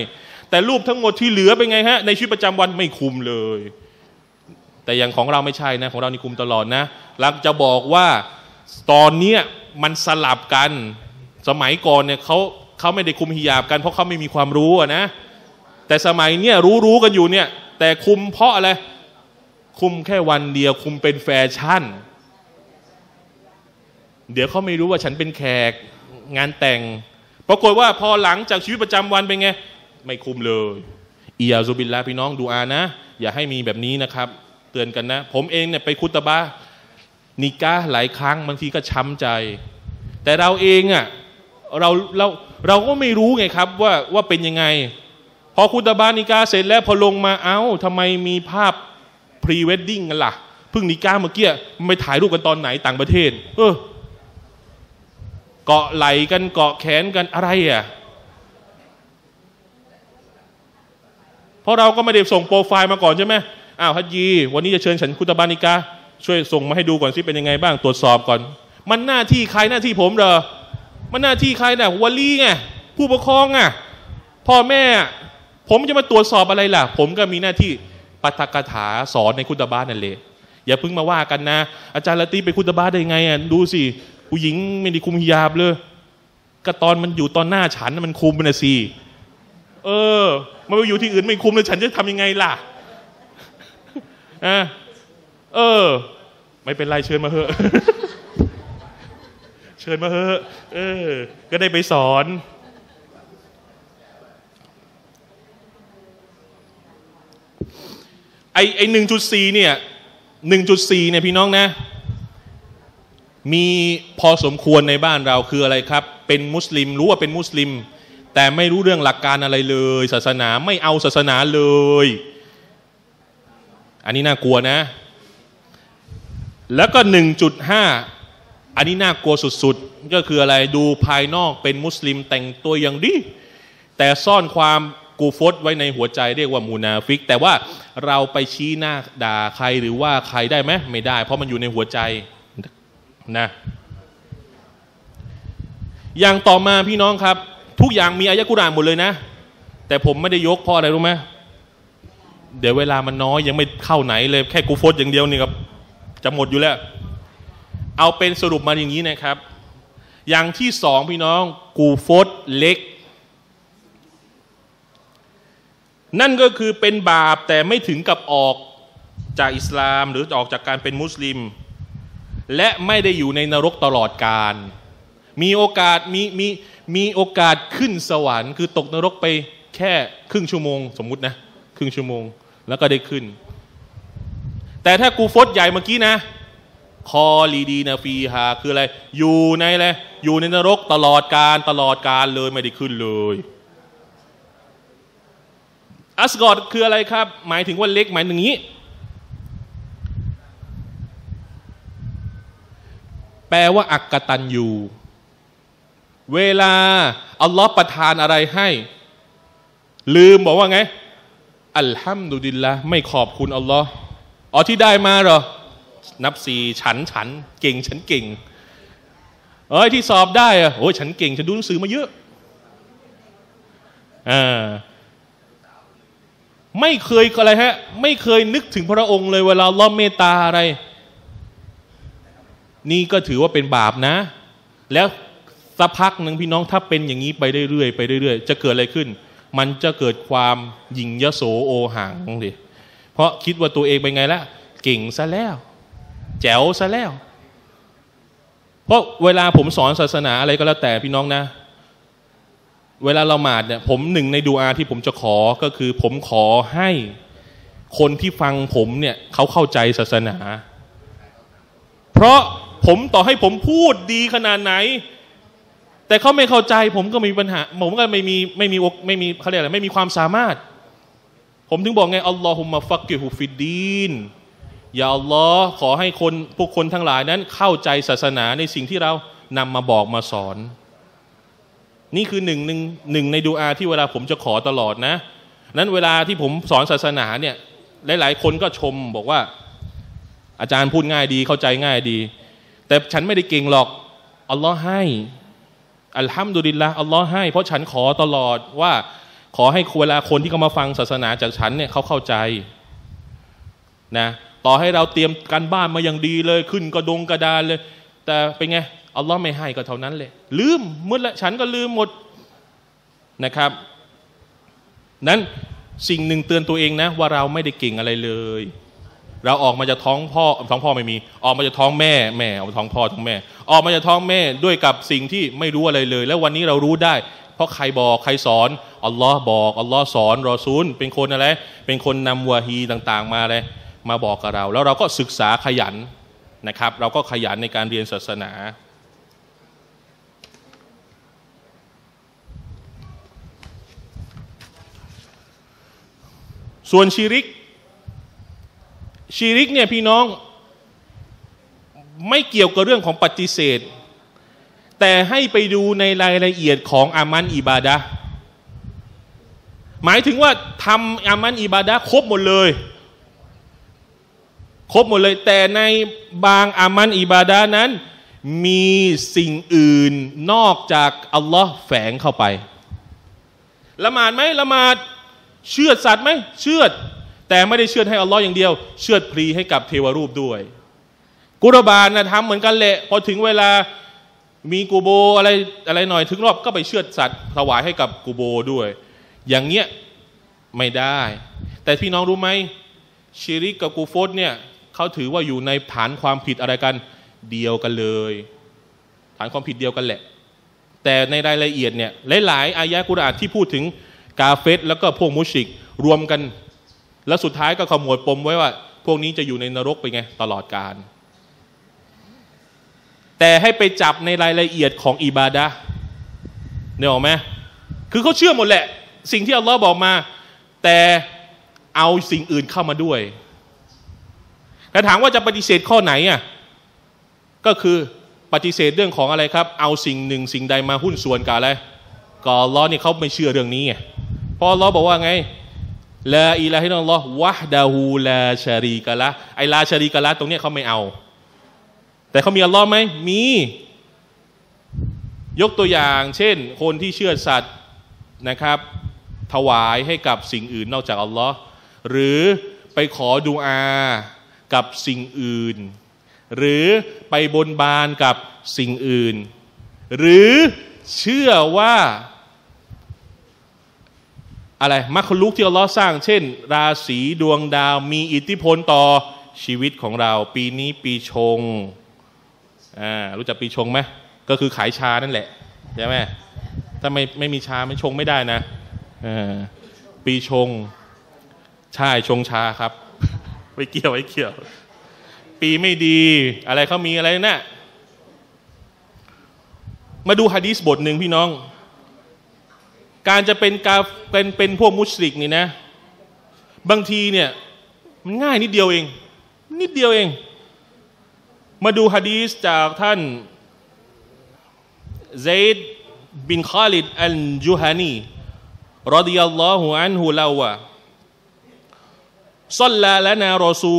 แต่รูปทั้งหมดที่เหลือเป็นไงฮะ ในชีวิตประจำวันไม่คุมเลย แต่อย่างของเราไม่ใช่นะ ของเรานี่คุมตลอดนะหลังจะบอกว่าตอนเนี้ยมันสลับกันสมัยก่อนเนี่ยเขา เขาไม่ได้คุมฮิญาบกันเพราะเขาไม่มีความรู้นะ แต่สมัยเนี้ยรู้รู้กันอยู่เนี่ย แต่คุมเพราะอะไร คุมแค่วันเดียว คุมเป็นแฟชั่น เดี๋ยวเขาไม่รู้ว่าฉันเป็นแขกงานแต่ง ปรากฏว่าพอหลังจากชีวิตประจำวันเป็นไง ไม่คุมเลยอียาซุบินลาพี่น้องดูอานะ อย่าให้มีแบบนี้นะครับ เตือนกันนะ ผมเองเนี่ยไปคุตบะนิก้าหลายครั้งบางทีก็ช้ำใจ แต่เราเองอะ่ะเราเรา เราก็ไม่รู้ไงครับว่าว่าเป็นยังไง พอคุตบานิกาเสร็จแล้วพอลงมาอ้าวทำไมมีภาพพรีเวดดิ้งกันล่ะเพิ่งนิกาเมื่อกี้ไม่ถ่ายรูปกันตอนไหนต่างประเทศ เออเกาะไหล่กันเกาะแขนกันอะไรอะเพราะเราก็ไม่ได้ส่งโปรไฟล์มาก่อนใช่ไหมอ้าวฮัจยีวันนี้จะเชิญฉันคุตบานิกาช่วยส่งมาให้ดูก่อนสิเป็นยังไงบ้างตรวจสอบก่อน มันหน้าที่ใครหน้าที่ผมเหรอ มันหน้าที่ใครนะ่ะวลีไงผู้ปกครองอะพ่อแม่ ผมจะมาตรวจสอบอะไรล่ะ ผมก็มีหน้าที่ปาฐกถาสอนในคุตบานั่นเลยอย่าเพิ่งมาว่ากันนะ อาจารย์ละตีไปคุตบาได้ไงอะดูสิผู้หญิงไม่ได้คุมฮิญาบเลยก็ตอนมันอยู่ตอนหน้าฉันมันคุมมันสิเออ มันไปอยู่ที่อื่นไม่คุมแล้วฉันจะทำยังไงล่ะอะเออ ไม่เป็นไรเชิญมาเถอะ ชิญมาเถอะเออ ก็ได้ไปสอน ไอไอหนึ่งจุดสี่เนี่ยหนึ่งจุดสี่เนี่ยพี่น้องนะ มีพอสมควรในบ้านเราคืออะไรครับ เป็นมุสลิมรู้ว่าเป็นมุสลิม แต่ไม่รู้เรื่องหลักการอะไรเลย ศาสนาไม่เอาศาสนาเลย อันนี้น่ากลัวนะ แล้วก็หนึ่งจุดห้า อันนี้น่ากลัวสุดๆ ก็คืออะไรดูภายนอกเป็นมุสลิมแต่งตัวอย่างดี แต่ซ่อนความกูฟตไว้ในหัวใจเรียกว่ามูนาฟิก แต่ว่าเราไปชี้หน้าด่าใครหรือว่าใครได้ไหมไม่ได้ เพราะมันอยู่ในหัวใจนะอย่างต่อมาพี่น้องครับ ทุกอย่างมีอายะกุรานหมดเลยนะ แต่ผมไม่ได้ยกเพราะอะไรรู้ไหมเดี๋ยวเวลามันน้อยยังไม่เข้าไหนเลย แค่กูฟตอย่างเดียวนี่ครับจะหมดอยู่แล้ว เอาเป็นสรุปมาอย่างนี้นะครับ อย่างที่สองพี่น้องกูฟตเล็ก นั่นก็คือเป็นบาปแต่ไม่ถึงกับออกจากอิสลามหรือออกจากการเป็นมุสลิม และไม่ได้อยู่ในนรกตลอดกาลมีโอกาสมีมีมีโอกาสขึ้นสวรรค์ คือตกนรกไปแค่ครึ่งชั่วโมง สมมุตินะ ครึ่งชั่วโมง แล้วก็ได้ขึ้น แต่ถ้ากูฟตใหญ่เมื่อกี้นะ คอลีดีนาฟีฮาคืออะไร อยู่ในอะไรอยู่ในนรกตลอดการตลอดการเลยไม่ได้ขึ้นเลยอัสกอดคืออะไรครับ หมายถึงว่าเล็กหมายถึงนี้ แปลว่า อักกตันอยู่เวลาอัลลอฮ์ประทานอะไรให้ ลืมบอกว่าไง อัลฮัมดุลิลละไม่ขอบคุณอัลลอฮ์อ๋อที่ได้มาเหรอ นับสี่ฉันฉันเก่งฉันเก่ง เอ้ยที่สอบได้อะโอ้ยฉันเก่งฉันดูหนังสือมาเยอะอ่าไม่เคยอะไรฮะ ไม่เคยนึกถึงพระองค์เลยเวลาล้อมเมตตาอะไร นี่ก็ถือว่าเป็นบาปนะ แล้วสักพักหนึ่งพี่น้องถ้าเป็นอย่างนี้ไปเรื่อยๆไปเรื่อยๆจะเกิดอะไรขึ้น มันจะเกิดความหยิ่งยโสโอหังดิเพราะคิดว่าตัวเองเป็นไงละเก่งซะแล้ว แจ๋วซะแล้ว เพราะเวลาผมสอนศาสนาอะไรก็แล้วแต่พี่น้องนะ เวลาเรามาดเนี่ย ผมหนึ่งในดูอาที่ผมจะขอก็คือ ผมขอให้คนที่ฟังผมเนี่ยเขาเข้าใจศาสนา เพราะผมต่อให้ผมพูดดีขนาดไหน แต่เขาไม่เข้าใจ ผมก็มีปัญหา ผมก็ไม่มีไม่มีไม่มีเขาเรียกอะไรไม่มีความสามารถ ผมถึงบอกไงอัลลอฮุมะฟักกิฮุฟิดดีน อย่าลลอขอให้คนพวกคนทั้งหลายนั้นเข้าใจศาสนาในสิ่งที่เรานำมาบอกมาสอน นี่คือหนึ่งหนึ่งหนึ่งในดูอาที่เวลาผมจะขอตลอดนะ นั้นเวลาที่ผมสอนศาสนาเนี่ยหลาย ๆ คนก็ชมบอกว่า อาจารย์พูดง่ายดีเข้าใจง่ายดี แต่ฉันไม่ได้เก่งหรอกอัลลอฮ์ให้อัลฮัมดุลิลละอัลลอฮ์ให้ เพราะฉันขอตลอดว่าขอให้เวลาคนที่เขามาฟังศาสนาจากฉันเนี่ยเขาเข้าใจนะ ต่อให้เราเตรียมการบ้านมาอย่างดีเลย ขึ้นกระดงกระดานเลย แต่เป็นไงอัลลอฮ์ไม่ให้ก็เท่านั้นเลย ลืมมืดละฉันก็ลืมหมดนะครับ นั้นสิ่งหนึ่งเตือนตัวเองนะ ว่าเราไม่ได้เก่งอะไรเลย เราออกมาจากท้องพ่อท้องพ่อไม่มี ออกมาจากท้องแม่แม่ออกมาท้องพ่อท้องแม่ ออกมาจากท้องแม่ด้วยกับสิ่งที่ไม่รู้อะไรเลย แล้ววันนี้เรารู้ได้ เพราะใครบอกใครสอนอัลลอฮ์บอกอัลลอฮ์สอนรอซูลเป็นคนอะไรเป็นคนนำวาฮีต่าง ๆ มาเลย มาบอกกับเรา แล้วเราก็ศึกษาขยันนะครับ เราก็ขยันในการเรียนศาสนา ส่วนชีริก ชีริกเนี่ยพี่น้องไม่เกี่ยวกับเรื่องของปฏิเสธ แต่ให้ไปดูในรายละเอียดของอามันอิบาดะหมายถึงว่าทำอามันอิบาดะครบหมดเลย ครบหมดเลยแต่ในบางอามันอิบาดะนั้น มีสิ่งอื่นนอกจากอัลลอฮ์แฝงเข้าไป ละหมาดไหมละหมาดเชื่อสัตว์ไหมเชื่อแต่ไม่ได้เชื่อให้อัลลอฮ์อย่างเดียว เชื่อพลีให้กับเทวรูปด้วย กุรบานนะทำเหมือนกันแหละ พอถึงเวลามีกูโบอะไรอะไรหน่อยถึงรอบก็ไปเชื่อสัตว์ถวายให้กับกูโบด้วย อย่างเงี้ยไม่ได้ แต่พี่น้องรู้ไหมชิริกกับกูโฟสเนี่ย เขาถือว่าอยู่ในฐานความผิดอะไรกันเดียวกันเลย ฐานความผิดเดียวกันแหละ แต่ในรายละเอียดเนี่ยหลายๆอายะกุรอานที่พูดถึงกาเฟตแล้วก็พวกมุชิกรวมกัน แล้วสุดท้ายก็ขมวดปมไว้ว่า พวกนี้จะอยู่ในนรกไปไงตลอดกาลแต่ให้ไปจับในรายละเอียดของอิบาดะเนี่ยหรอไหมคือเขาเชื่อหมดแหละ สิ่งที่อัลลอฮ์บอกมา แต่เอาสิ่งอื่นเข้ามาด้วย แต่ถามว่าจะปฏิเสธข้อไหนอะก็คือปฏิเสธเรื่องของอะไรครับ เอาสิ่งหนึ่งสิ่งใดมาหุ้นส่วนกับอะไรก็อัลลอนี่เขาไม่เชื่อเรื่องนี้ไงพออัลลอบอกว่าไงลาอิลาฮินัลลอฮ์วะดาฮูลาชารีกะละไอลาชารีกะละตรงเนี้ยเขาไม่เอา แต่เขามีอัลลอฮ์ไหมมี ยกตัวอย่าง เช่น คนที่เชื่อสัตว์นะครับ ถวายให้กับสิ่งอื่นนอกจากอัลลอฮ์หรือไปขอดูอา กับสิ่งอื่น หรือไปบนบานกับสิ่งอื่น หรือเชื่อว่าอะไรมรรคลุกที่อัลลอฮ์สร้าง เช่น ราศีดวงดาวมีอิทธิพลต่อชีวิตของเรา ปีนี้ปีชงอ่ารู้จักปีชงไหมก็คือขายชานั่นแหละใช่ไหมถ้าไม่ไม่มีชาไม่ชงไม่ได้นะอ่าปีชง ใช่ชงชาครับ ไม่เกี่ยวไม่เกี่ยว ปีไม่ดี อะไรเขามีอะไรนะ่ะมาดูฮะดีสบทหนึ่งพี่น้อง การจะเป็นกาเป็นเป็นพวกมุสลิกนี่นะ บางทีเนี่ย มันง่ายนิดเดียวเอง นิดเดียวเอง มาดูฮะดีสจากท่านเซดบินคาลิดอัลจูฮานีรดิยัลลอฮุอันฮุลาวะ ซัลลาละนารอซู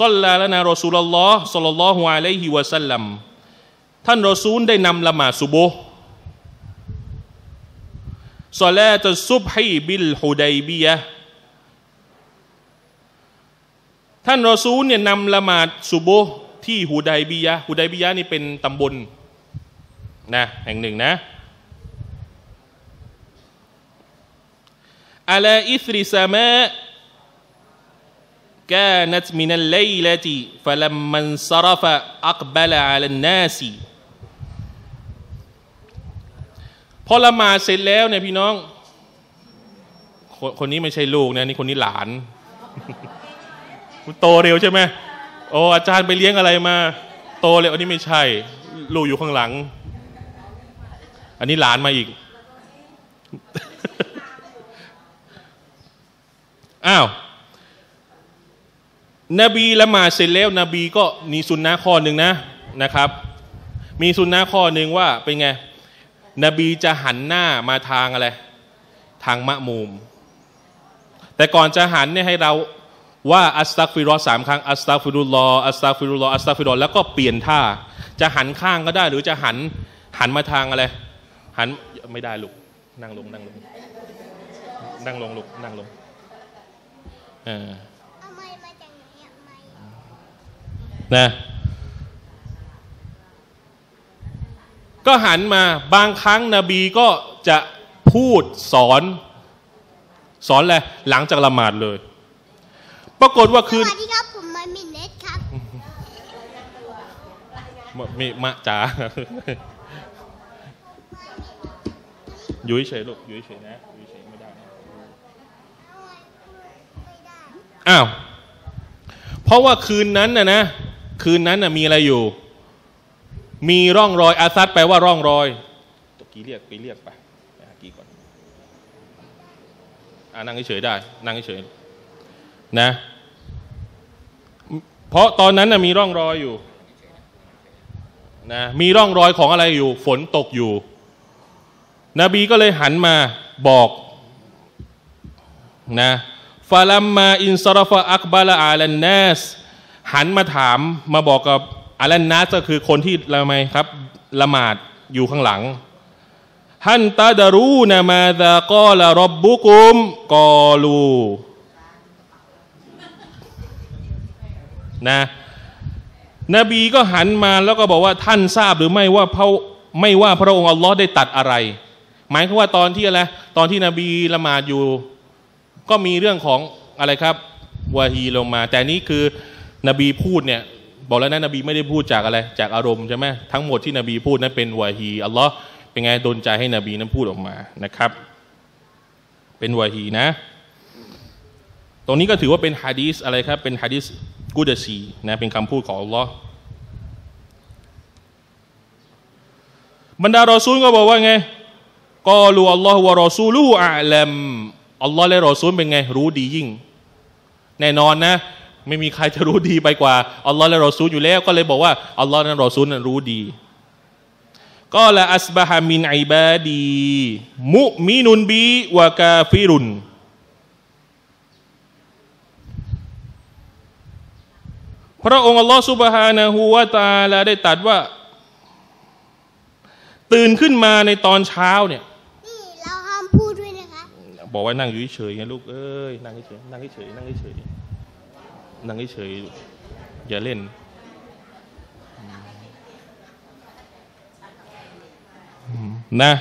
ซัลลาละนารอซูลลอฮ์สัลลัลลอฮุอะลัยฮิวะสัลลัมท่านรอซูลได้นำละหมาดซุโบซอลาตซุบฮีบิลฮุดัยบียะท่านรอซูลเนี่ยนำละหมาดซุโบที่ฮุดัยบียะฮุดัยบียะนี่เป็นตำบลนะแห่งหนึ่งนะอาลาอิสริซามะ كانت من الليلة فلما انصرف أقبل على الناس พอละหมาดเสร็จแล้วเนี่ยพี่น้องคคนนี้ไม่ใช่ลูกนะนี่คนนี้หลานโตเร็วใช่ไหมโอ้อาจารย์ไปเลี้ยงอะไรมา โตเร็วอันนี้ไม่ใช่ ลูกอยู่ข้างหลัง อันนี้หลานมาอีก อ้าว นบีละหมาดเสร็จแล้วนบีก็มีสุนนะข้อหนึ่งนะนะครับ มีสุนนะข้อหนึ่งว่าเป็นไง นบีจะหันหน้ามาทางอะไร ทางมะมุม แต่ก่อนจะหันเนี่ยให้เราว่าอัสตักฟิรอสามครั้งอัสตักฟิรุลลออัสตักฟิรุลลออัสตักฟิรุลลอแล้วก็เปลี่ยนท่า จะหันข้างก็ได้ หรือจะหันหันมาทางอะไร หันไม่ได้ลูกนั่งลงนั่งลง นั่งลงลูกนั่งลงออเอาไม้มาจากไหนอะไม้ นะก็หันมาบางครั้งนบีก็จะพูดสอน สอนอะไรหลังจากละหมาดเลย ปรากฏว่าสคืนวัสดีครับผมไม้มินเน็ตครับมะมีมะจ๋าอยู่เฉยๆลูกอยู่เฉยๆนะอยู่เฉยๆไม่ได้นะเอาไว้ไม่ได้อ้าวเพราะว่าคืนนั้นนะนะ คืนนั้นมีอะไรอยู่ มีร่องรอย อาซัดแปลว่าร่องรอยตะกี้เรียกไปเรียกไปไปหากี้ก่อนอ่านั่งเฉยได้ นั่งเฉยนะ เพราะตอนนั้นมีร่องรอยอยู่นะมีร่องรอยของอะไรอยู่ ฝนตกอยู่ นบีก็เลยหันมาบอกนะฟาลัมมาอินซารฟะอักบาลอาลันนัส หันมาถามมาบอกกับอาลันนัสก็คือคนที่ละไมครับละหมาดอยู่ข้างหลังฮันตาดารูนามาดากอลารบบุกุมกอลูนะนบีก็หันมาแล้วก็บอกว่าท่านทราบหรือไม่ว่าพระไม่ว่าพระองค์อัลลอฮ์ได้ตัดอะไร หมายความว่าตอนที่อะไรตอนที่นบีละหมาดอยู่ ก็มีเรื่องของอะไรครับวาฮีลงมา แต่นี่คือ นบีพูดเนี่ยบอกแล้วนะนบีไม่ได้พูดจากอะไร จากอารมณ์ใช่ไหมทั้งหมดที่นบีพูดนั้นเป็นวาฮีอัลลอฮ์เป็นไงดนใจให้นบีนั้นพูดออกมานะครับ เป็นวาฮีนะ ตรงนี้ก็ถือว่าเป็นฮะดีสอะไรครับเป็นฮะดีสกุดซีนะเป็นคำพูดของอัลลอฮ์บรรดารอซูลก็บอกว่าไงกอลูอัลลอฮ์วะรอซูลูอาลัมอัลลอฮ์และรอซูลเป็นไง รู้ดียิ่ง แน่นอนนะ ไม่มีใครจะรู้ดีไปกว่าอัลลอฮ์และรอซูลอยู่แล้ว ก็เลยบอกว่าอัลลอฮ์และรอซูลนั้นรู้ดี ก็ละอัสบะฮามินอิบาดี มุมินุนบีวะกาฟิรุนพระองค์อัลลอฮ์ซุบฮานะฮูวะตะอาลาได้ตรัดว่า ตื่นขึ้นมาในตอนเช้าเนี่ยนี่เราห้ามพูดด้วยนะคะ บอกว่านั่งอยู่เฉยๆไงลูกเอ้ยนั่งเฉยๆนั่งเฉยๆนั่งเฉยๆ นั่งเฉยอย่าเล่น นะ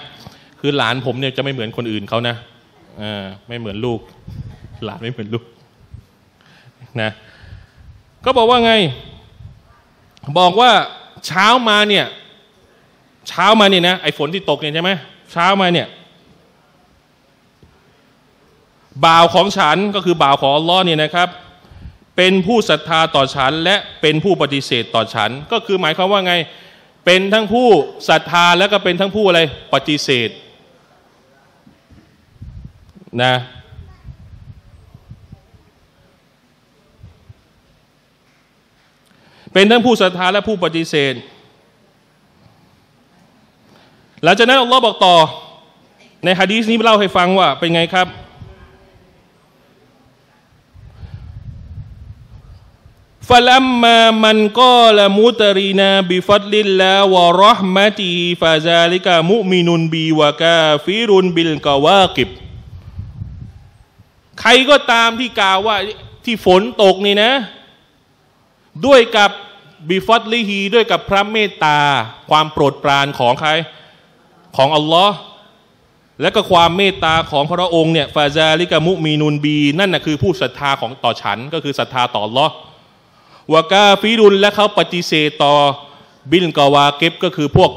คือหลานผมเนี่ยจะไม่เหมือนคนอื่นเขานะอ่าไม่เหมือนลูก หลานไม่เหมือนลูก นะ ก็บอกว่าไง บอกว่าเช้ามาเนี่ย เช้ามาเนี่ยนะไอ้ฝนที่ตกเนี่ยใช่ไหมเช้ามาเนี่ยบ่าวของฉันก็คือบ่าวของอัลลอฮ์เนี่ยนะครับ เป็นผู้ศรัทธาต่อฉัน และเป็นผู้ปฏิเสธต่อฉัน ก็คือหมายความว่าไง เป็นทั้งผู้ศรัทธาแล้วก็เป็นทั้งผู้อะไรปฏิเสธนะเป็นทั้งผู้ศรัทธาและผู้ปฏิเสธ หลังจากนั้นอัลลอฮ์บอกต่อ ในฮะดีษนี้เล่าให้ฟังว่าเป็นไงครับ فأما من قال مطرنا بفضل الله ورحمته فذلك مؤمن بي وكافر بالكواكب ใครก็ตามที่กล่าวว่าที่ฝนตกนี่นะ ด้วยกับบิฟัดลิฮีด้วยกับพระเมตตา ความโปรดปรานของใคร ของอัลลอฮ์และก็ความเมตตาของพระองค์เนี่ยฟาซาลิกะมุมีนุนบี นั่นนะคือผู้ศรัทธาของต่อฉัน ก็คือศรัทธาต่ออัลลอฮ์ วากาฟิรุนและเขาปฏิเสธต่อบิลกาวาเก็บก็คือพวก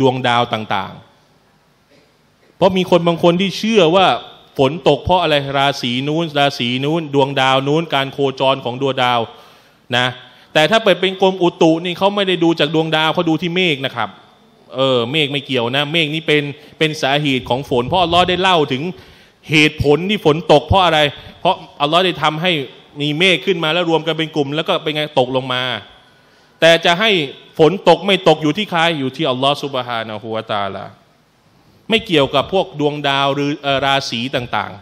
ดวงดาวต่างๆ เพราะมีคนบางคนที่เชื่อว่าฝนตกเพราะอะไรราศีนู้น ราศีนู้น ดวงดาวนู้น การโคจรของดวงดาวนะ แต่ถ้าเปิดเป็นกรมอุตุนี่เขาไม่ได้ดูจากดวงดาวเขาดูที่เมฆนะครับเออเมฆไม่เกี่ยวนะ เมฆนี่เป็นเป็นสาเหตุของฝน เพราะอัลลอฮ์ได้เล่าถึงเหตุผลที่ฝนตก เพราะอะไร เพราะอัลลอฮ์ได้ทำให้ มีเมฆขึ้นมาแล้วรวมกันเป็นกลุ่ม แล้วก็เป็นไงตกลงมา แต่จะให้ฝนตกไม่ตกอยู่ที่ใครอยู่ที่อัลลอฮ์สุบฮานะฮูวาตาลาไม่เกี่ยวกับพวกดวงดาวหรือราศีต่าง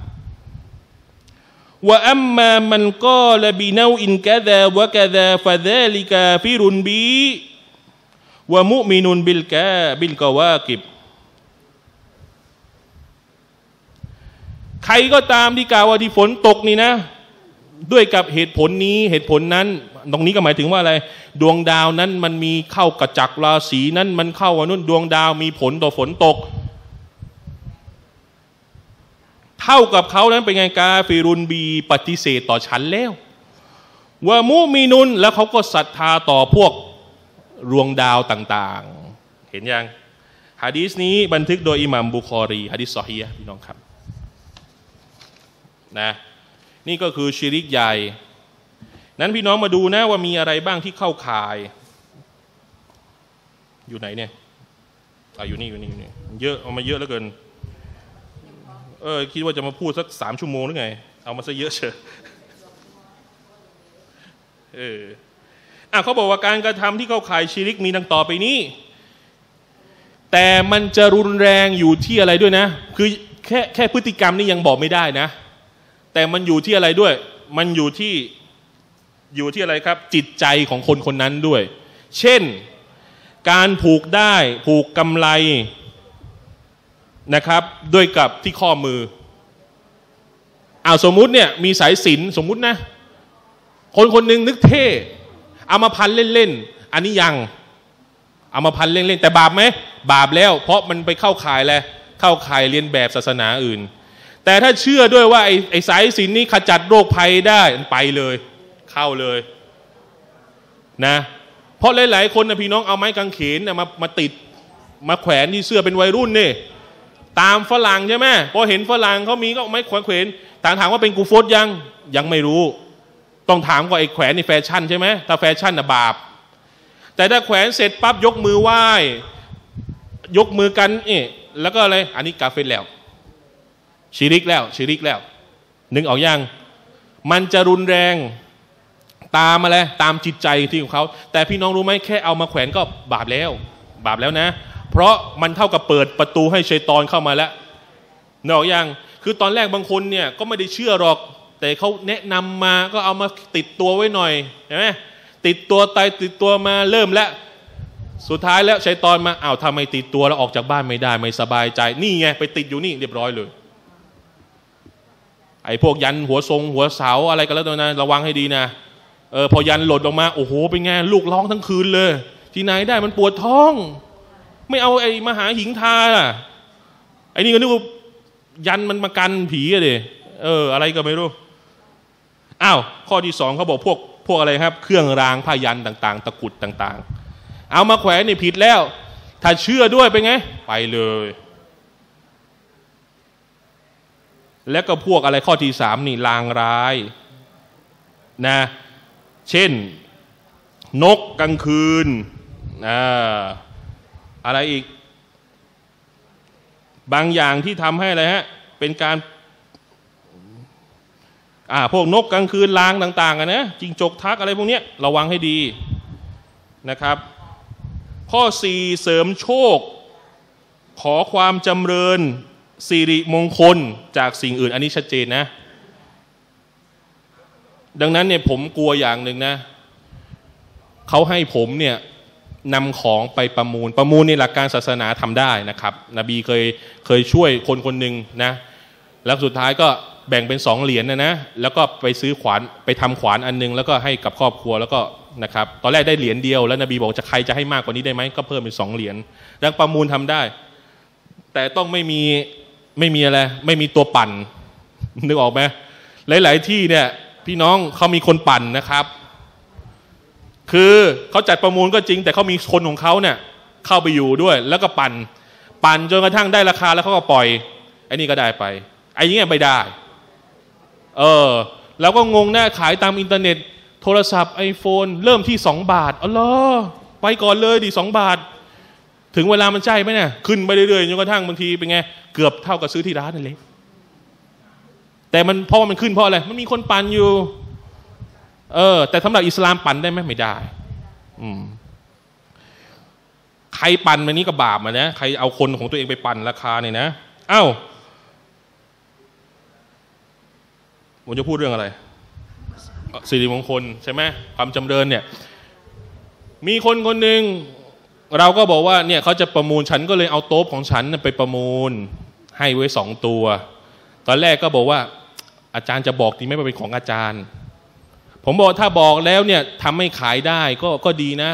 ๆว่าอัมมามันก็ละบีนาอินกะดาวะกะดาฟะดาลิกาฟิรุนบีวะมุมินุนบิลกาบิลกวากิบใครก็ตามที่กล่าวว่าที่ฝนตกนี่นะ ด้วยกับเหตุผลนี้เหตุผลนั้น ตรงนี้ก็หมายถึงว่าอะไร ดวงดาวนั้นมันมีเข้ากระจักราศีนั้นมันเข้าว่านุ่นดวงดาวมีผลต่อฝนตก เท่ากับเขานั้นเป็นไงกาฟิรุนบีปฏิเสธต่อฉันแล้วว่ามุมีนุนแล้วเขาก็ศรัทธาต่อพวกดวงดาวต่างๆ เห็นยังฮะดีษนี้บันทึกโดยอิหมัมบุคอรีฮะดีษซอฮียพี่น้องครับนะ นี่ก็คือชิริกใหญ่ นั้นพี่น้องมาดูนะว่ามีอะไรบ้างที่เข้าข่าย อยู่ไหนเนี่ยออยู่นี่อยู่นี่อยู่นี่เยอะเอามาเยอะแล้วเกิน เออคิดว่าจะมาพูดสักสามชั่วโมงหรือไง เอามาซะเยอะเชียเอออะเขาบอกว่าการกระทำที่เข้าข่ายชิริกมีดังต่อไปนี้ แต่มันจะรุนแรงอยู่ที่อะไรด้วยนะ คือแค่แค่พฤติกรรมนี่ยังบอกไม่ได้นะ แต่มันอยู่ที่อะไรด้วย มันอยู่ที่อยู่ที่อะไรครับ จิตใจของคนคนนั้นด้วย เช่น การผูกได้ผูกกำไรนะครับด้วยกับที่ข้อมือเอาสมมุติเนี่ยมีสายสินสมมุตินะ คนคนหนึ่งนึกเท่เอามาพันเล่นๆอันนี้ยังเอามาพันเล่นๆแต่บาปไหมบาปแล้ว เพราะมันไปเข้าข่ายแหละเข้าข่ายเรียนแบบศาสนาอื่น แต่ถ้าเชื่อด้วยว่าไอ้ไอสายสินนี้ขจัดโรคภัยได้ไปเลย เข้าเลยนะเพราะหลาย ๆ คนนะพี่น้องเอาไม้กางเขนนะมามาติดมาแขวนที่เสื้อเป็นวัยรุ่นนี่ตามฝรั่งใช่ไหมพอเห็นฝรั่งเขามีก็ไม้แขวนแขวนต่างถามว่าเป็นกูโฟดยังยังไม่รู้ ต้องถามว่าไอ้แขวนในแฟชั่นใช่ไหมถ้าแฟชั่นนะบาป แต่ถ้าแขวนเสร็จปั๊บยกมือไหว้ ยกมือกันเอ๊ะแล้วก็อะไรอันนี้กาเฟตแล้ว ชิริกแล้วชิริกแล้ว นึกออกยัง มันจะรุนแรงตามมาแล้วตามจิตใจที่ของเขา แต่พี่น้องรู้ไหมแค่เอามาแขวนก็บาปแล้ว บาปแล้วนะ เพราะมันเท่ากับเปิดประตูให้ชัยตอนเข้ามาแล้วนึกออกยังคือตอนแรกบางคนเนี่ยก็ไม่ได้เชื่อหรอก แต่เขาแนะนำมาก็เอามาติดตัวไว้หน่อยเห็นไหมติดตัวตายติดตัวมาเริ่มแล้วสุดท้ายแล้วชัยตอนมาอ้าวทำไมติดตัวแล้วออกจากบ้านไม่ได้ไม่สบายใจ นี่ไงไปติดอยู่นี่เรียบร้อยเลย อ้พวกยันหัวทรงหัวเสาอะไรกันแล้วตัวนะระวังให้ดีนะเออพอยันหล่นออกมาโอ้โหเป็นไงลูกร้องทั้งคืนเลย ที่ไหนได้มันปวดท้อง ไม่เอาไอ้มหาหิงทาอะไอ้นี่ก็นึกว่ายันมันมากันผีอะเดเออ อะไรก็ไม่รู้อ้าวข้อที่สองเขาบอกพวกพวกอะไรครับ เครื่องรางผ้ายันต่าง ๆ ตะกุดต่าง ๆ เอามาแขวนนี่ผิดแล้ว ถ้าเชื่อด้วยเป็นไง ไปเลย แล้วก็พวกอะไรข้อที่สามนี่ลางร้ายนะเช่นนกกลางคืนอะไรอีก บางอย่างที่ทำให้อะไรฮะเป็นการอ่าพวกนกกลางคืนลางต่างๆอะนะจิงจกทักอะไรพวกเนี้ยระวังให้ดีนะครับ ข้อสี่เสริมโชค ขอความจำเริญ สิริมงคลจากสิ่งอื่น อันนี้ชัดเจนนะ ดังนั้นเนี่ยผมกลัวอย่างหนึ่งนะเขาให้ผมเนี่ยนำของไปประมูล ประมูลในหลักการศาสนาทำได้นะครับ นบีเคยเคยช่วยคนคนหนึ่งนะแล้วสุดท้ายก็แบ่งเป็นสองเหรียญนะนะ แล้วก็ไปซื้อขวานไปทำขวานอันนึง แล้วก็ให้กับครอบครัวแล้วก็นะครับ ตอนแรกได้เหรียญเดียวแล้วนบีบอกจะใครจะให้มากกว่านี้ได้ไหมก็เพิ่มเป็นสองเหรียญดังประมูลทำได้ แต่ต้องไม่มี ไม่มีอะไร ไม่มีตัวปั่น นึกออกไหมหลาย ๆ ที่เนี่ย พี่น้องเขามีคนปั่นนะครับ คือเขาจัดประมูลก็จริง แต่เขามีคนของเขาเนี่ย เข้าไปอยู่ด้วย แล้วก็ปั่น ปั่นจนกระทั่งได้ราคาแล้วเขาก็ปล่อยไอ้นี่ก็ได้ไปไอ้นี้ไม่ได้ เออแล้วก็งงแน่ขายตามอินเทอร์เน็ต โทรศัพท์ iPhone เริ่มที่สองบาทอ๋อเหรอไปก่อนเลยดิสองบาท ถึงเวลามันใช่ไหมเนี่ยขึ้นไปเรื่อยๆจนกระทั่งบางทีเป็นไงเกือบเท่ากับซื้อที่ร้านนั่นเลยแต่มันเพราะว่ามันขึ้นเพราะอะไรมันมีคนปั่นอยู่ เออ แต่สำหรับอิสลามปั่นได้ไหมไม่ได้ อืมใครปั่นมันนี้ก็บาปมานะใครเอาคนของตัวเองไปปั่นราคาเนี่ยนะเอ้าผมจะพูดเรื่องอะไรสิริมงคลใช่ไหมความจำเริญเนี่ย มีคนคนหนึ่ง เราก็บอกว่าเนี่ยเขาจะประมูลฉันก็เลยเอาโต๊ะของฉันไปประมูล ให้ไว้สองตัว ตอนแรกก็บอกว่า อาจารย์จะบอกดีไหมว่าเป็นของอาจารย์ ผมบอกถ้าบอกแล้วเนี่ยทำให้ขายได้ก็ก็ดีนะ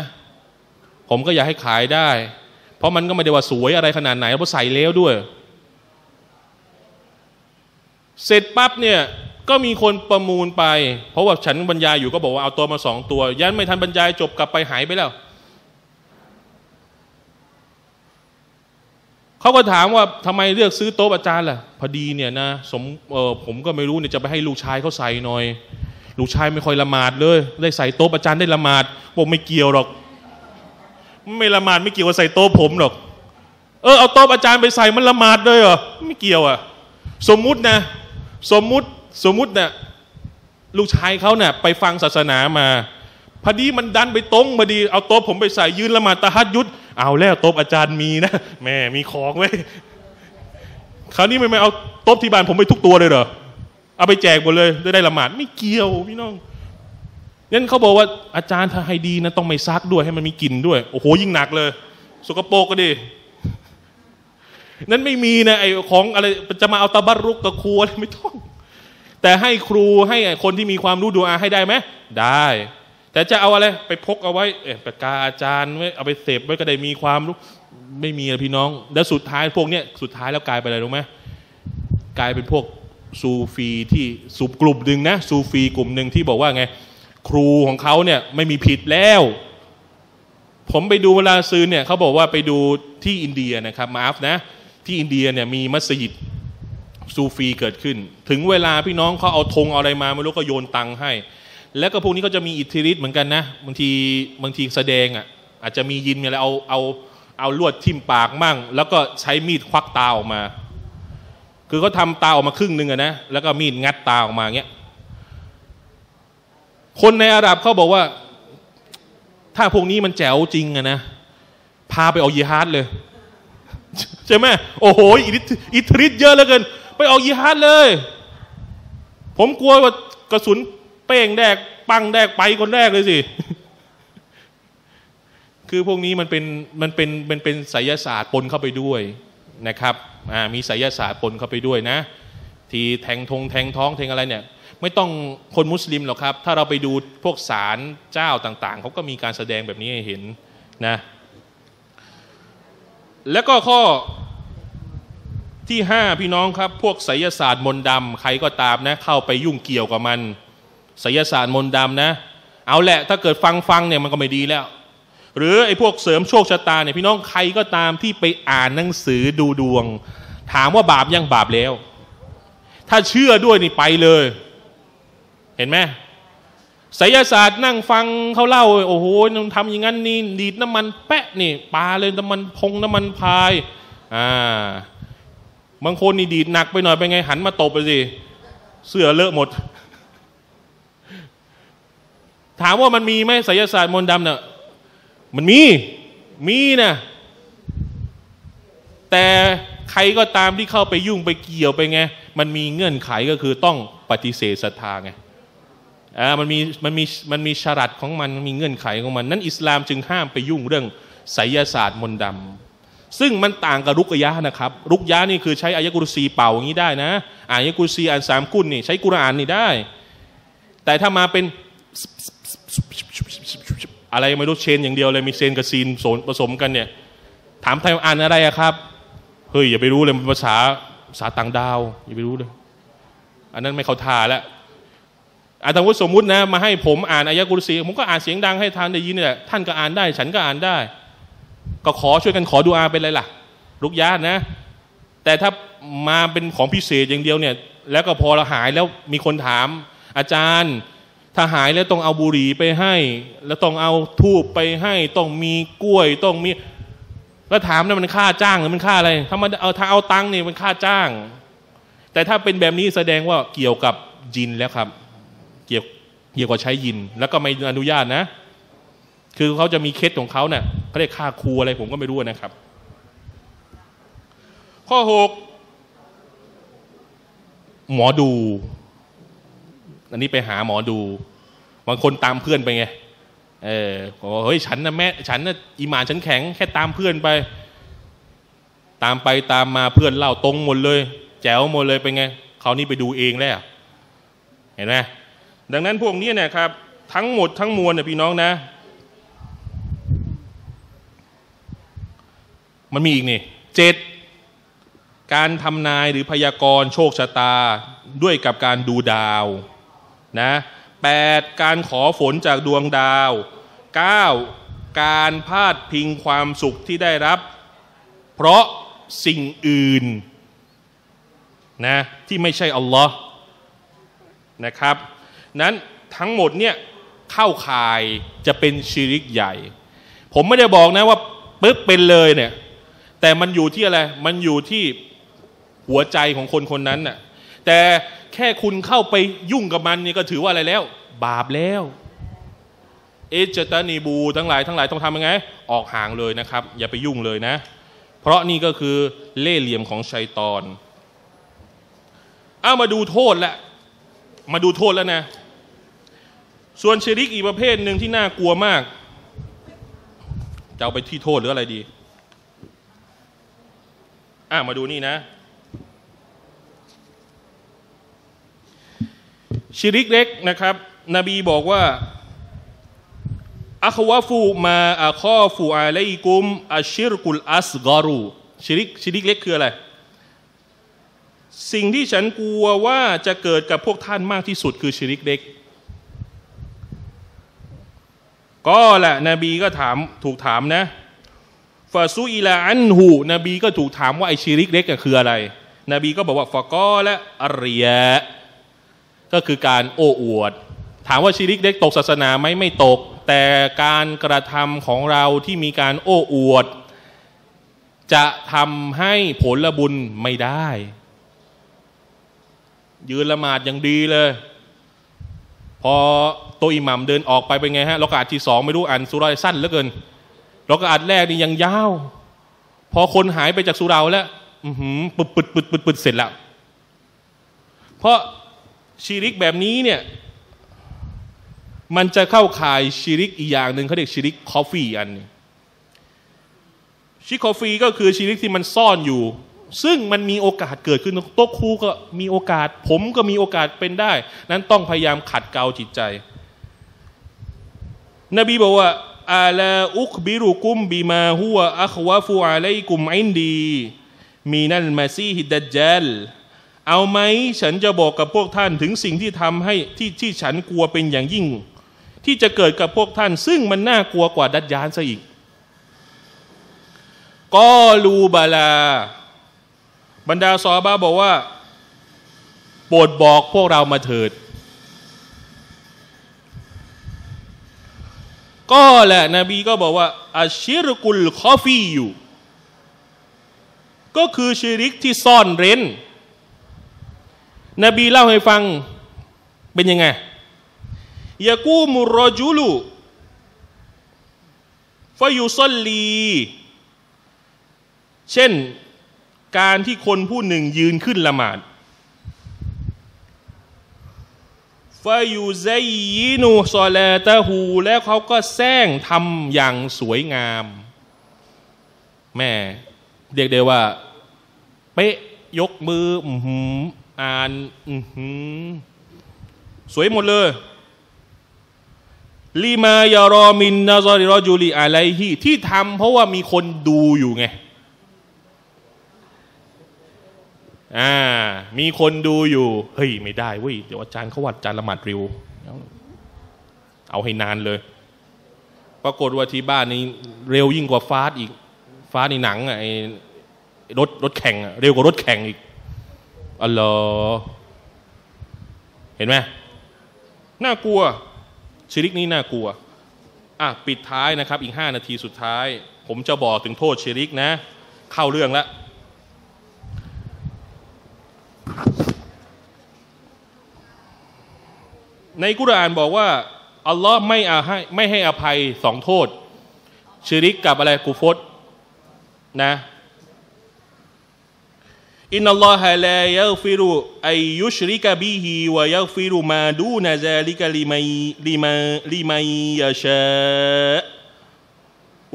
ผมก็อยากให้ขายได้ เพราะมันก็ไม่ได้ว่าสวยอะไรขนาดไหนเพราะใส่แล้วด้วย เสร็จปั๊บเนี่ยก็มีคนประมูลไป เพราะว่าฉันบรรยายอยู่ก็บอกว่าเอาตัวมาสองตัว ยันไม่ทันบรรยายจบกลับไปหายไปแล้ว เขาก็ถามว่าทำไมเลือกซื้อโต๊ะอาจารย์ล่ะ พอดีเนี่ยนะสมเออผมก็ไม่รู้เนี่ยจะไปให้ลูกชายเขาใส่หน่อย ลูกชายไม่ค่อยละหมาดเลย ได้ใส่โต๊ะอาจารย์ได้ละหมาดบอกไม่เกี่ยวหรอก ไม่ละหมาดไม่เกี่ยวกับใส่โต๊ะผมหรอก เออเอาโต๊ะอาจารย์ไปใส่มันละหมาดเลยเหรอไม่เกี่ยวอะ สมมุตินะ สมมุติสมมุติเนี่ยลูกชายเขาเนี่ยไปฟังศาสนามาพอดีมันดันไปตรงพอดีเอาโต๊ะผมไปใส่ยืนละหมาดตะฮัดยุด เอาแล้วโต๊ะอาจารย์มีนะแม่มีของไว้คราวนี้ไม่ไม่เอาโต๊ะที่บ้านผมไปทุกตัวเลยเหรอเอาไปแจกหมดเลยได้ได้ละหมาดไม่เกี่ยวพี่น้องงั้นเขาบอกว่าอาจารย์ถ้าให้ดีนะต้องไม่ซักด้วยให้มันมีกลิ่นด้วย โอ้โหยิ่งหนักเลย สกปรกก็ดีนั้นไม่มีนะไอของอะไรจะมาเอาตะบัรุกกับครัวอะไรไม่ต้อง แต่ให้ครูให้คนที่มีความรู้ดูอาให้ได้ไหมได้ แต่จะเอาอะไรไปพกเอาไว้เอปากกาอาจารย์ไว้เอาไปเสพไว้ก็ได้มีความรู้ไม่มีพี่น้อง แล้วสุดท้ายพวกเนี้ยสุดท้ายแล้วกลายไปอะไรรู้ไหมกลายเป็นพวกซูฟีที่สุบกลุ่มหนึ่งนะซูฟีกลุ่มหนึ่งที่บอกว่าไง ครูของเขาเนี่ยไม่มีผิดแล้ว ผมไปดูเวลาซื้อเนี่ยเขาบอกว่าไปดูที่อินเดียนะครับมาฟนะที่อินเดียเนี่ยมีมัสยิดซูฟีเกิดขึ้น ถึงเวลาพี่น้องเขาเอาธงเอาอะไรมาไม่รู้ก็โยนตังค์ให้ แล้วก็พวกนี้ก็จะมีอิทธิฤทธิ์เหมือนกันนะบางทีบางทีแสดงอะอาจจะมีญินมีอะไรเอาเอาเอาลวดทิ่มปากมั่ง แล้วก็ใช้มีดควักตาออกมา คือเขาทาตาออกมาครึ่งหนึ่งอะนะแล้วก็มีดงัดตาออกมาเงี้ยคนในอาหรับเขาบอกว่า ถ้าพวกนี้มันแจ๋วจริงอะนะพาไปเอายีฮาร์ดเลย ใช่ไหมโอ้โหอิทธิอิทธิฤทธิ์เยอะเหลือเกิน ไปเอายีฮาร์ดเลย ผมกลัวว่ากระสุน เป้งแดกปังแดกไปคนแรกเลยสิ คือพวกนี้มันเป็นมันเป็นมันเป็นไสยศาสตร์ปนเข้าไปด้วยนะครับมีไสยศาสตร์ปนเข้าไปด้วยนะ ทีแทงทงแทงท้องแทงอะไรเนี่ยไม่ต้องคนมุสลิมหรอกครับ ถ้าเราไปดูพวกศาลเจ้าต่างๆ เขาก็มีการแสดงแบบนี้ให้เห็นนะ แล้วก็ข้อที่ห้าพี่น้องครับ พวกไสยศาสตร์มนต์ดำใครก็ตามนะ เข้าไปยุ่งเกี่ยวกับมัน ไสยศาสตร์มนต์ดำนะ เอาแหละถ้าเกิดฟังฟังเนี่ยมันก็ไม่ดีแล้ว หรือไอ้พวกเสริมโชคชะตาเนี่ยพี่น้องใครก็ตามที่ไปอ่านหนังสือดูดวง ถามว่าบาปยังบาปแล้ว ถ้าเชื่อด้วยนี่ไปเลย เห็นไหมไสยศาสตร์นั่งฟังเขาเล่า โอ้โหทำอย่างนั้นนี่ดีดน้ำมันแปะนี่ปลาเลยน้ำมันพงน้ำมันพายอ่าบางคนนี่ดีดหนักไปหน่อยไปไงหันมาตบไปสิเสื้อเลอะหมด ถามว่ามันมีไหมไสยศาสตร์มนต์ดำเนี่ยมันมีมีนะแต่ใครก็ตามที่เข้าไปยุ่งไปเกี่ยวไปไง มันมีเงื่อนไขก็คือต้องปฏิเสธศรัทธาไงอ่ามันมีมันมีมันมีชรัดของมันมีเงื่อนไขของมัน นั้นอิสลามจึงห้ามไปยุ่งเรื่องไสยศาสตร์มนต์ดำซึ่งมันต่างกับรุกยะนะครับ รุกยะนี่คือใช้อายะกุรซีเป่าอย่างนี้ได้นะอานอายะกุรซีอ่านสามกุลนี่ใช้กุรอานนี่ได้ แต่ถ้ามาเป็น อะไรไม่รู้เชนอย่างเดียวเลยมีเซนกับซีนผสมกันเนี่ย ถามไทยอ่านอะไรอะครับเฮ้ยอย่าไปรู้เลยภาษาภาษาต่างดาวอย่าไปรู้เลย อันนั้นไม่เข้าท่าแล้วอาจารย์สมมุตินะมาให้ผมอ่านอายะกุรซีผมก็อ่านเสียงดังให้ทานได้ยินเนี่ยท่านก็อ่านได้ ฉันก็อ่านได้ ก็ขอช่วยกันขอดูอาเป็นไรล่ะลุกยานะ แต่ถ้ามาเป็นของพิเศษอย่างเดียวเนี่ย แล้วก็พอเราหายแล้วมีคนถามอาจารย์ ถ้าหายแล้วต้องเอาบุหรี่ไปให้ แล้วต้องเอาทูบไปให้ ต้องมีกล้วยต้องมี แล้วถามนะมันค่าจ้างหรือมันค่าอะไร ถ้ามันเอาถ้าเอาตังค์นี่มันค่าจ้าง แต่ถ้าเป็นแบบนี้แสดงว่าเกี่ยวกับยินแล้วครับ เกี่ยวเกี่ยวกับใช้ยิน แล้วก็ไม่อนุญาตนะ คือเขาจะมีเคสของเขาเนี่ยเขาเรียกค่าครูอะไรผมก็ไม่รู้นะครับ ข้อหกหมอดู อันนี้ไปหาหมอดู บางคนตามเพื่อนไปไง เออบอกว่าเฮ้ยฉันนะแม่ฉันนะอีหมาฉันแข็งแค่ตามเพื่อนไป ตามไปตามมาเพื่อนเล่าตรงหมดเลย แจ๋วหมดเลยเป็นไงเขานี่ไปดูเองแล้วเห็นไหมดังนั้นพวกนี้เนี่ยครับ ทั้งหมดทั้งมวลเนี่ยพี่น้องนะ มันมีอีกนี่เจ็ดการทำนายหรือพยากรณ์โชคชะตาด้วยกับการดูดาว นะแปดการขอฝนจากดวงดาวเก้าการพาดพิงความสุขที่ได้รับ เพราะสิ่งอื่นนะที่ไม่ใช่อัลลอฮ์นะครับนั้นทั้งหมดเนี่ยเข้าข่ายจะเป็นชิริกใหญ่ ผมไม่ได้บอกนะว่าปึ๊บเป็นเลยเนี่ยแต่มันอยู่ที่อะไร มันอยู่ที่หัวใจของคนคนนั้นน่ะแต่ แค่คุณเข้าไปยุ่งกับมันนี่ก็ถือว่าอะไรแล้ว บาปแล้วเอจตานีบูทั้งหลายทั้งหลายต้องทำยังไง ออกห่างเลยนะครับ อย่าไปยุ่งเลยนะ เพราะนี่ก็คือเล่เหลี่ยมของชัยตอนเอามาดูโทษละมาดูโทษแล้วนะ ส่วนชริกอีกประเภทหนึ่งที่น่ากลัวมาก จะเอาไปที่โทษหรืออะไรดี อะมาดูนี่นะ ชิริกเล็กนะครับ นบีบอกว่าอัควาฟูมาอัคอฟูอาลัยกุมอัชชิรกุลอัสกอรูชิริกชิริกเล็กคืออะไร สิ่งที่ฉันกลัวว่าจะเกิดกับพวกท่านมากที่สุดคือชิริกเล็ก ก็แหละนบีก็ถามถูกถามนะฟาซูอิลาอันหูนบีก็ถูกถามว่าไอชิริกเล็กคืออะไร นบีก็บอกว่าฟะกอและอริยะ ก็คือการโอ้อวด ถามว่าชิริกเล็กตกศาสนาไหมไม่ตก แต่การกระทำของเราที่มีการโอ้อวด จะทำให้ผลบุญไม่ได้ ยืนละหมาดอย่างดีเลย พอตัวอิหมัมเดินออกไปเป็นไงฮะเรากาดที่สองไม่รู้อ่านสุรายสั้นเหลือเกินเรากาดแรกนี่ยังยาว พอคนหายไปจากสุราแล้ว อือหือปึดปึดปึดปึดปึดเสร็จแล้วเพราะ ชีริกแบบนี้เนี่ยมันจะเข้าข่ายชีริกอีกอย่างหนึ่งเขาเรียกชีริกคอฟฟี่อันนึงชิคคอฟฟี่ก็คือชีริกที่มันซ่อนอยู่ ซึ่งมันมีโอกาสเกิดขึ้นโต๊ะครูก็มีโอกาส ผมก็มีโอกาสเป็นได้ นั้นต้องพยายามขัดเกลาจิตใจ นบีบอกว่าألا أخبركم بما هو أخوف عليكم عندي มีนัลมาซีฮิดดัจจัล เอาไหมฉันจะบอกกับพวกท่านถึงสิ่งที่ทำให้ที่ที่ฉันกลัวเป็นอย่างยิ่ง ที่จะเกิดกับพวกท่าน ซึ่งมันน่ากลัวกว่าดัจยานซะอีกก็ลูบาลา บรรดาซอบาบอกว่า โปรดบอกพวกเรามาเถิด ก็แหละนบีก็บอกว่าอาชิรกุลคอฟีอยู่ ก็คือชิริกที่ซ่อนเร้น นบีเล่าให้ฟังเป็นยังไงยากูมุรจุลุฟยุซลลี เช่นการที่คนผู้หนึ่งยืนขึ้นละหมาดฟยูไซยินูซอลาตะฮูแล้วเขาก็แซงทำอย่างสวยงาม แม่เรียกได้ว่า เป๊ะยกมือ อ่านอืสวยหมดเลยลีมายารอมินนาซอริรอจูลีอะไรที่ที่ทำเพราะว่ามีคนดูอยู่ไงอ่ามีคนดูอยู่เฮ้ยไม่ได้เว้ยเดี๋ยวอาจารย์เขาวัดอาจารย์ละหมาดริว เอาให้นานเลย ปรากฏว่าที่บ้านนี้เร็วยิ่งกว่าฟาสอีก ฟาสในหนังอะไอ้รถรถแข่งอะเร็วกว่ารถแข่งอีก อัลลอฮ์เห็นไหมน่ากลัวชิริกนี้น่ากลัวอะปิดท้ายนะครับ อีกห้านาทีสุดท้าย ผมจะบอกถึงโทษชิริกนะ เข้าเรื่องละในกุรานบอกว่า อัลลอฮ์ไม่อาให้ไม่ให้อภัยสองโทษชิริกกับอะไรกูฟตนะ إن الله لا يغفر أن يشرك به ويغفر ما دون ذلك لمن لما لمن يشاء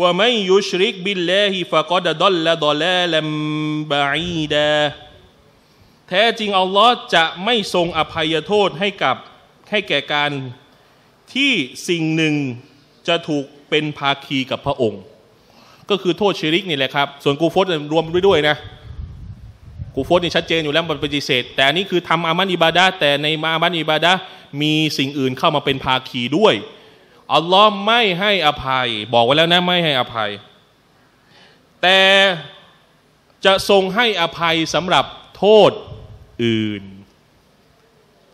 วะมัยยุชริกบิลลาฮิฟะกอดดอลละดอลาลัมบะอีดาแท้จริงอัลลอฮ์จะไม่ทรงอภัยโทษให้กับให้แก่การที่สิ่งหนึ่งจะถูกเป็นภาคีกับพระองค์ ก็คือโทษชิริกนี่แหละครับ ส่วนกูฟตรวมไปด้วยนะ กูฟตนี่ชัดเจนอยู่แล้วมันปฏิเสธ แต่อันนี้คือทำอามันอิบาดะแต่ในอามันอิบาดะมีสิ่งอื่นเข้ามาเป็นภาคีด้วยอัลลอฮ์ไม่ให้อภัย บอกไว้แล้วนะไม่ให้อภัย แต่จะทรงให้อภัยสำหรับโทษอื่น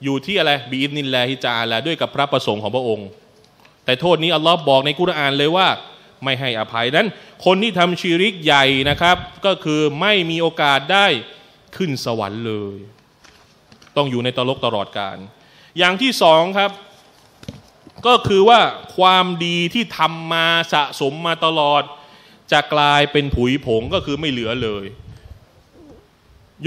อยู่ที่อะไรบีอินนินแลฮิจาลาด้วยกับพระประสงค์ของพระองค์ แต่โทษนี้อัลลอฮ์บอกในกุรอานเลยว่าไม่ให้อภัยนั้น คนที่ทำชีริกใหญ่นะครับ ก็คือไม่มีโอกาสได้ ขึ้นสวรรค์เลย ต้องอยู่ในตลกตลอดการ อย่างที่สองครับ ก็คือว่าความดีที่ทำมาสะสมมาตลอด จะกลายเป็นผุยผงก็คือไม่เหลือเลย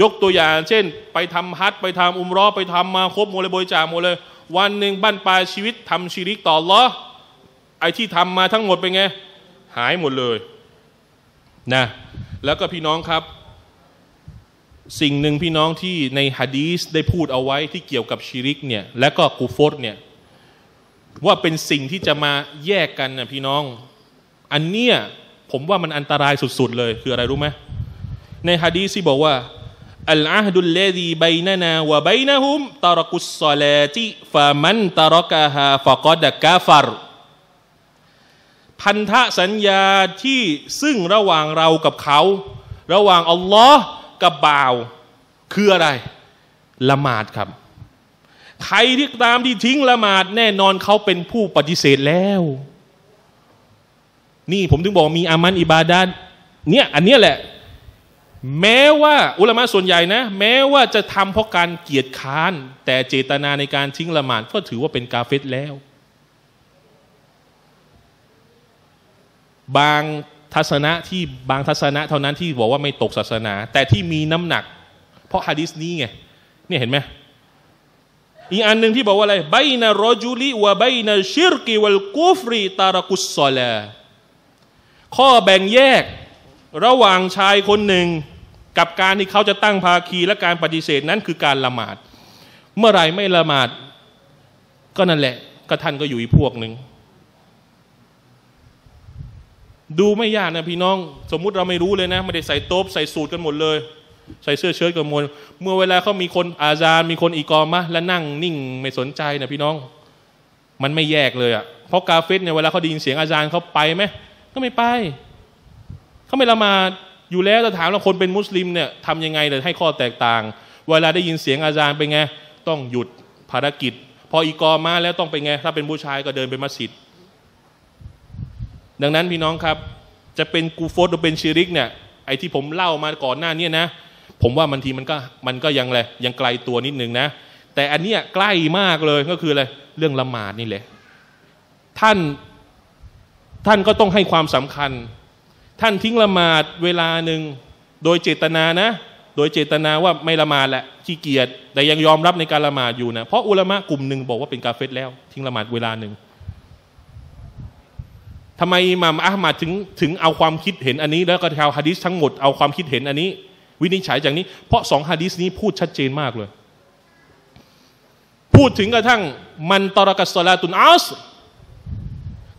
ยกตัวอย่างเช่น ไปทำฮัทไปทำอุมรอไปทำมาครบหมดเลยบริจาคหมดเลย วันหนึ่งบั้นปลายชีวิตทำชีริกต่อเหรอไอ้ที่ทำมาทั้งหมดเป็นไง หายหมดเลยนะแล้วก็พี่น้องครับ สิ่งหนึ่งพี่น้องที่ในฮะดีสได้พูดเอาไว้ที่เกี่ยวกับชีริกเนี่ยและก็กูฟตเนี่ยว่าเป็นสิ่งที่จะมาแยกกันนะพี่น้อง อันเนี้ยผมว่ามันอันตรายสุดๆเลยคืออะไรรู้ไหมในฮะดีษที่บอกว่าอัลอาฮดุลเลดีบนานาวะบนะฮุมตารกุสซาลาติฟะมันตารกะฮาฟะกอดกาฟัรพันธสัญญาที่ซึ่งระหว่างเรากับเขา ระหว่างอัลลอฮ์ กับบ่าว คืออะไร ละหมาดครับ ใครที่ตามที่ทิ้งละหมาด แน่นอนเขาเป็นผู้ปฏิเสธแล้ว นี่ผมถึงบอกมีอามันอิบาดาเนี่ยอันเนี้ยแหละ แม้ว่าอุลามะส่วนใหญ่นะ แม้ว่าจะทำเพราะการเกียจค้าน แต่เจตนาในการทิ้งละหมาดก็ถือว่าเป็นกาเฟตแล้ว บาง ทัศนะที่บางทัศนะเท่านั้นที่บอกว่าไม่ตกศาสนา แต่ที่มีน้ำหนัก เพราะฮะดิษนี้ไงเนี่ยเห็นไหมอีกอันหนึ่งที่บอกว่าอะไรไบนารจูลิวะไบนาชิรกิวัลกุฟรีตารกุสซอลาข้อแบ่งแยกระหว่างชายคนหนึ่ง กับการที่เขาจะตั้งภาคีและการปฏิเสธนั้นคือการละหมาด เมื่อไรไม่ละหมาด ก็นั่นแหละก็ท่านก็อยู่อีกพวกหนึ่ง ดูไม่ยากนะพี่น้อง สมมุติเราไม่รู้เลยนะ ไม่ได้ใส่โต๊บใส่สูตรกันหมดเลย ใส่เสื้อเชิ้ตกันหมดเมื่อเวลาเขามีคนอาจารย์มีคนอีกอมะและนั่งนิ่งไม่สนใจนะพี่น้อง มันไม่แยกเลยอะ่ะเพราะกาเฟสเนี่ยเวลาเขาไดียินเสียงอาจารย์เขาไปไหมก็ไม่ไปเขาไม่ละมาอยู่แล้วจะถามว่าคนเป็นมุสลิมเนี่ยทำยังไงแต่ให้ข้อแตกต่าง เวลาได้ยินเสียงอาจารย์เป็นไงต้องหยุดภารกิจ พออีกอมาแล้วต้องเป็นไงถ้าเป็นผู้ชายก็เดินไปมัสยิด ดังนั้นพี่น้องครับ จะเป็นกูโฟสหรือเป็นชิริกเนี่ยไอ้ที่ผมเล่ามาก่อนหน้านี้นะ ผมว่าบางทีมันก็มันก็ยังเลยยังไกลตัวนิดนึงนะ แต่อันเนี้ยใกล้มากเลยก็คืออะไรเรื่องละหมาดนี่แหละท่านท่านก็ต้องให้ความสำคัญ ท่านทิ้งละหมาดเวลาหนึ่งโดยเจตนานะ โดยเจตนาว่าไม่ละหมาดแหละขี้เกียจแต่ยังยอมรับในการละหมาดอยู่นะเพราะอุลามะกลุ่มหนึ่งบอกว่าเป็นกาเฟตแล้ว ทิ้งละหมาดเวลาหนึ่ง ทำไมมามอัลมัดถึงถึงเอาความคิดเห็นอันนี้ แล้วก็ชาวฮะดิษทั้งหมดเอาความคิดเห็นอันนี้ วินิจฉัยจากนี้ เพราะสองฮะดิษนี้พูดชัดเจนมากเลย พูดถึงกระทั่งมันตรกัสลาตุนอัส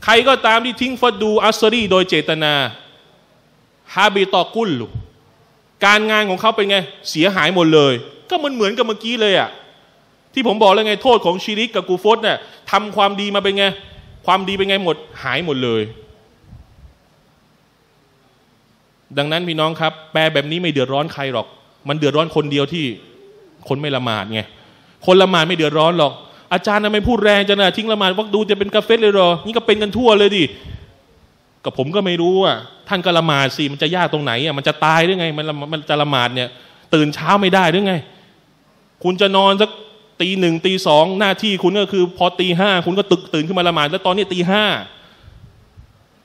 ใครก็ตามที่ทิ้งฟัดดูอัสรีโดยเจตนาฮาบิตอกุลลุการงานของเขาเป็นไง เสียหายหมดเลย ก็มันเหมือนกับเมื่อกี้เลยอะที่ผมบอกแล้วไงโทษของชีริกกับกูฟตเนี่ยทำความดีมาเป็นไง ความดีเป็นไงหมดหายหมดเลย ดังนั้นพี่น้องครับ แปลแบบนี้ไม่เดือดร้อนใครหรอก มันเดือดร้อนคนเดียวที่คนไม่ละหมาดไงคนละหมาดไม่เดือดร้อนหรอก อาจารย์ทำไมพูดแรงจังนะทิ้งละหมาดวักดูจะเป็นกาเฟสเลยหรอ นี่ก็เป็นกันทั่วเลยดิกับผมก็ไม่รู้อะท่านก็ละหมาดสิมันจะยากตรงไหนอะมันจะตายหรือไง มันมันจะละหมาดเนี่ย ตื่นเช้าไม่ได้หรือไง คุณจะนอนสัก ตีหนึ่งตีสองหน้าที่คุณก็คือ พอตีห้าคุณก็ตึกตื่นขึ้นมาละหมาดแล้วตอนนี้ตีห้า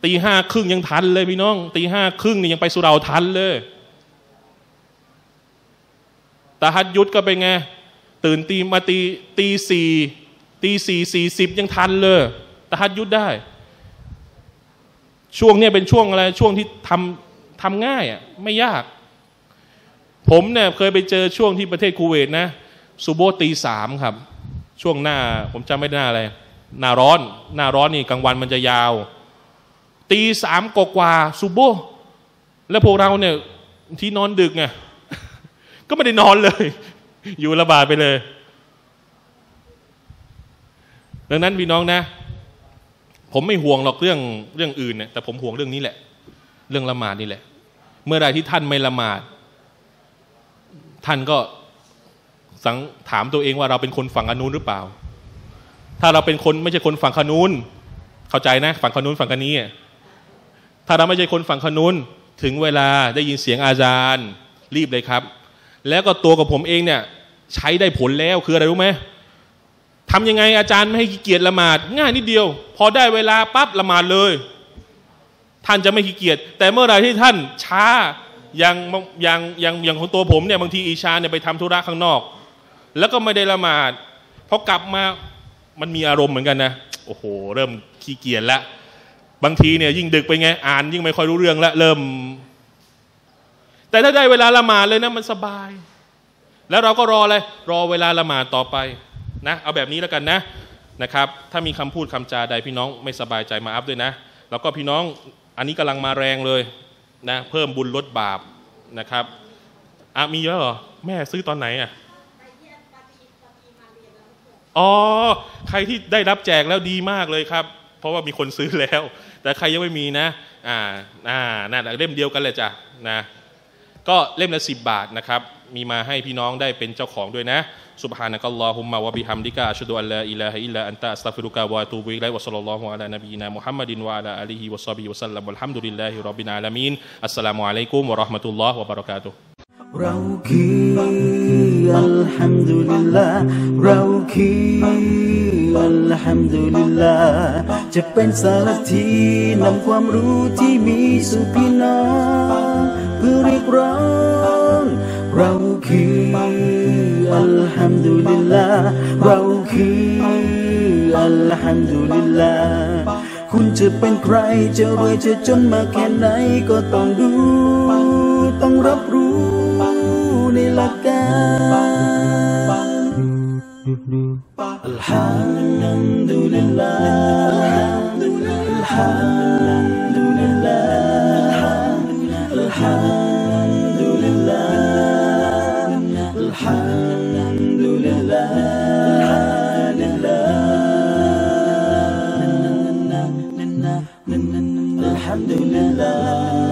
ตีห้าครึ่งยังทันเลยพี่น้อง ตีห้าครึ่งนี่ยังไปสุราทันเลยตาฮัดยุดก็เป็นไง ตื่นตีมาตีตีสี่ตีสี่สี่สิบยังทันเลยตาฮัดยุดได้ ช่วงเนี้ยเป็นช่วงอะไรช่วงที่ทำทำง่ายอะไม่ยาก ผมเนี่ยเคยไปเจอช่วงที่ประเทศคูเวตนะ ซูโบตีสามครับ ช่วงหน้าผมจำไม่ได้หน้าอะไร หน้าร้อน หน้าร้อนนี่กลางวันมันจะยาว ตีสามกว่าซูโบแล้วพวกเราเนี่ยที่นอนดึกไงก็ไม่ได้นอนเลย อยู่ระบาดไปเลย ดังนั้นพี่น้องนะ ผมไม่ห่วงหรอกเรื่องเรื่องอื่นเนี่ยแต่ผมห่วงเรื่องนี้แหละ เรื่องละหมาดนี่แหละ เมื่อใดที่ท่านไม่ละหมาด ท่านก็ สังถามตัวเองว่าเราเป็นคนฝั่งอนุนหรือเปล่า ถ้าเราเป็นคนไม่ใช่คนฝั่งขนุนเข้าใจนะ ฝั่งขนุนฝั่งกันนี้ ถ้าเราไม่ใช่คนฝั่งขนุนถึงเวลาได้ยินเสียงอาจารย์ รีบเลยครับ แล้วก็ตัวกับผมเองเนี่ย ใช้ได้ผลแล้วคืออะไรรู้ไหมทำยังไงอาจารย์ไม่ให้ขี้เกียจละหมาด ง่ายนิดเดียว พอได้เวลาปั๊บละหมาดเลย ท่านจะไม่ขี้เกียจแต่เมื่อไรที่ท่านช้าอย่างอย่างอย่างอย่างของตัวผมเนี่ยบางทีอีชาเนี่ยไปทำธุระข้างนอก แล้วก็ไม่ได้ละหมาดพอกลับมามันมีอารมณ์เหมือนกันนะโอ้โห เริ่มขี้เกียจแล้วบางทีเนี่ยยิ่งดึกไปไงอ่าน ยิ่งไม่ค่อยรู้เรื่องแล้วเริ่ม แต่ถ้าได้เวลาละหมาดเลยนะมันสบาย แล้วเราก็รอเลยรอเวลาละหมาดต่อไปนะ เอาแบบนี้แล้วกันนะนะครับ ถ้ามีคำพูดคำจาใดพี่น้องไม่สบายใจมาอัพด้วยนะ แล้วก็พี่น้องอันนี้กำลังมาแรงเลยนะเพิ่มบุญลดบาปนะครับอะมีเยอะเหรอแม่ซื้อตอนไหนอะ อ๋อใครที่ได้รับแจกแล้วดีมากเลยครับ เพราะว่ามีคนซื้อแล้ว แต่ใครยังไม่มีนะ อ่าอ่านั่นเล่มเดียวกันเลยจ้ะนะก็เล่มละสิบบาทนะครับ มีมาให้พี่น้องได้เป็นเจ้าของด้วยนะ سبحانك اللهم وبحمدك أشهد أن لا إله إلا أنت أستغفرك وأتوب إليك وصلى الله على نبينا محمد وعلى آله وصحبه وسلم والحمد لله رب العالمين السلام عليكم ورحمة الله وبركاته เราคืออัลฮัมดุลิลลาห์เราคืออัลฮัมดุลิลลาห์จะเป็นสารทีนำความรู้ที่มีสู่พี่น้องเพื่อเรียกร้องเราคืออัลฮัมดุลิลลาห์เราคืออัลฮัมดุลิลลาห์คุณจะเป็นใครจะรวยจะจนมาแค่ไหนก็ต้องดูต้องรับรู้ kebelakangan Alhamdulillah Alhamdulillah Alhamdulillah Alhamdulillah الحمد لله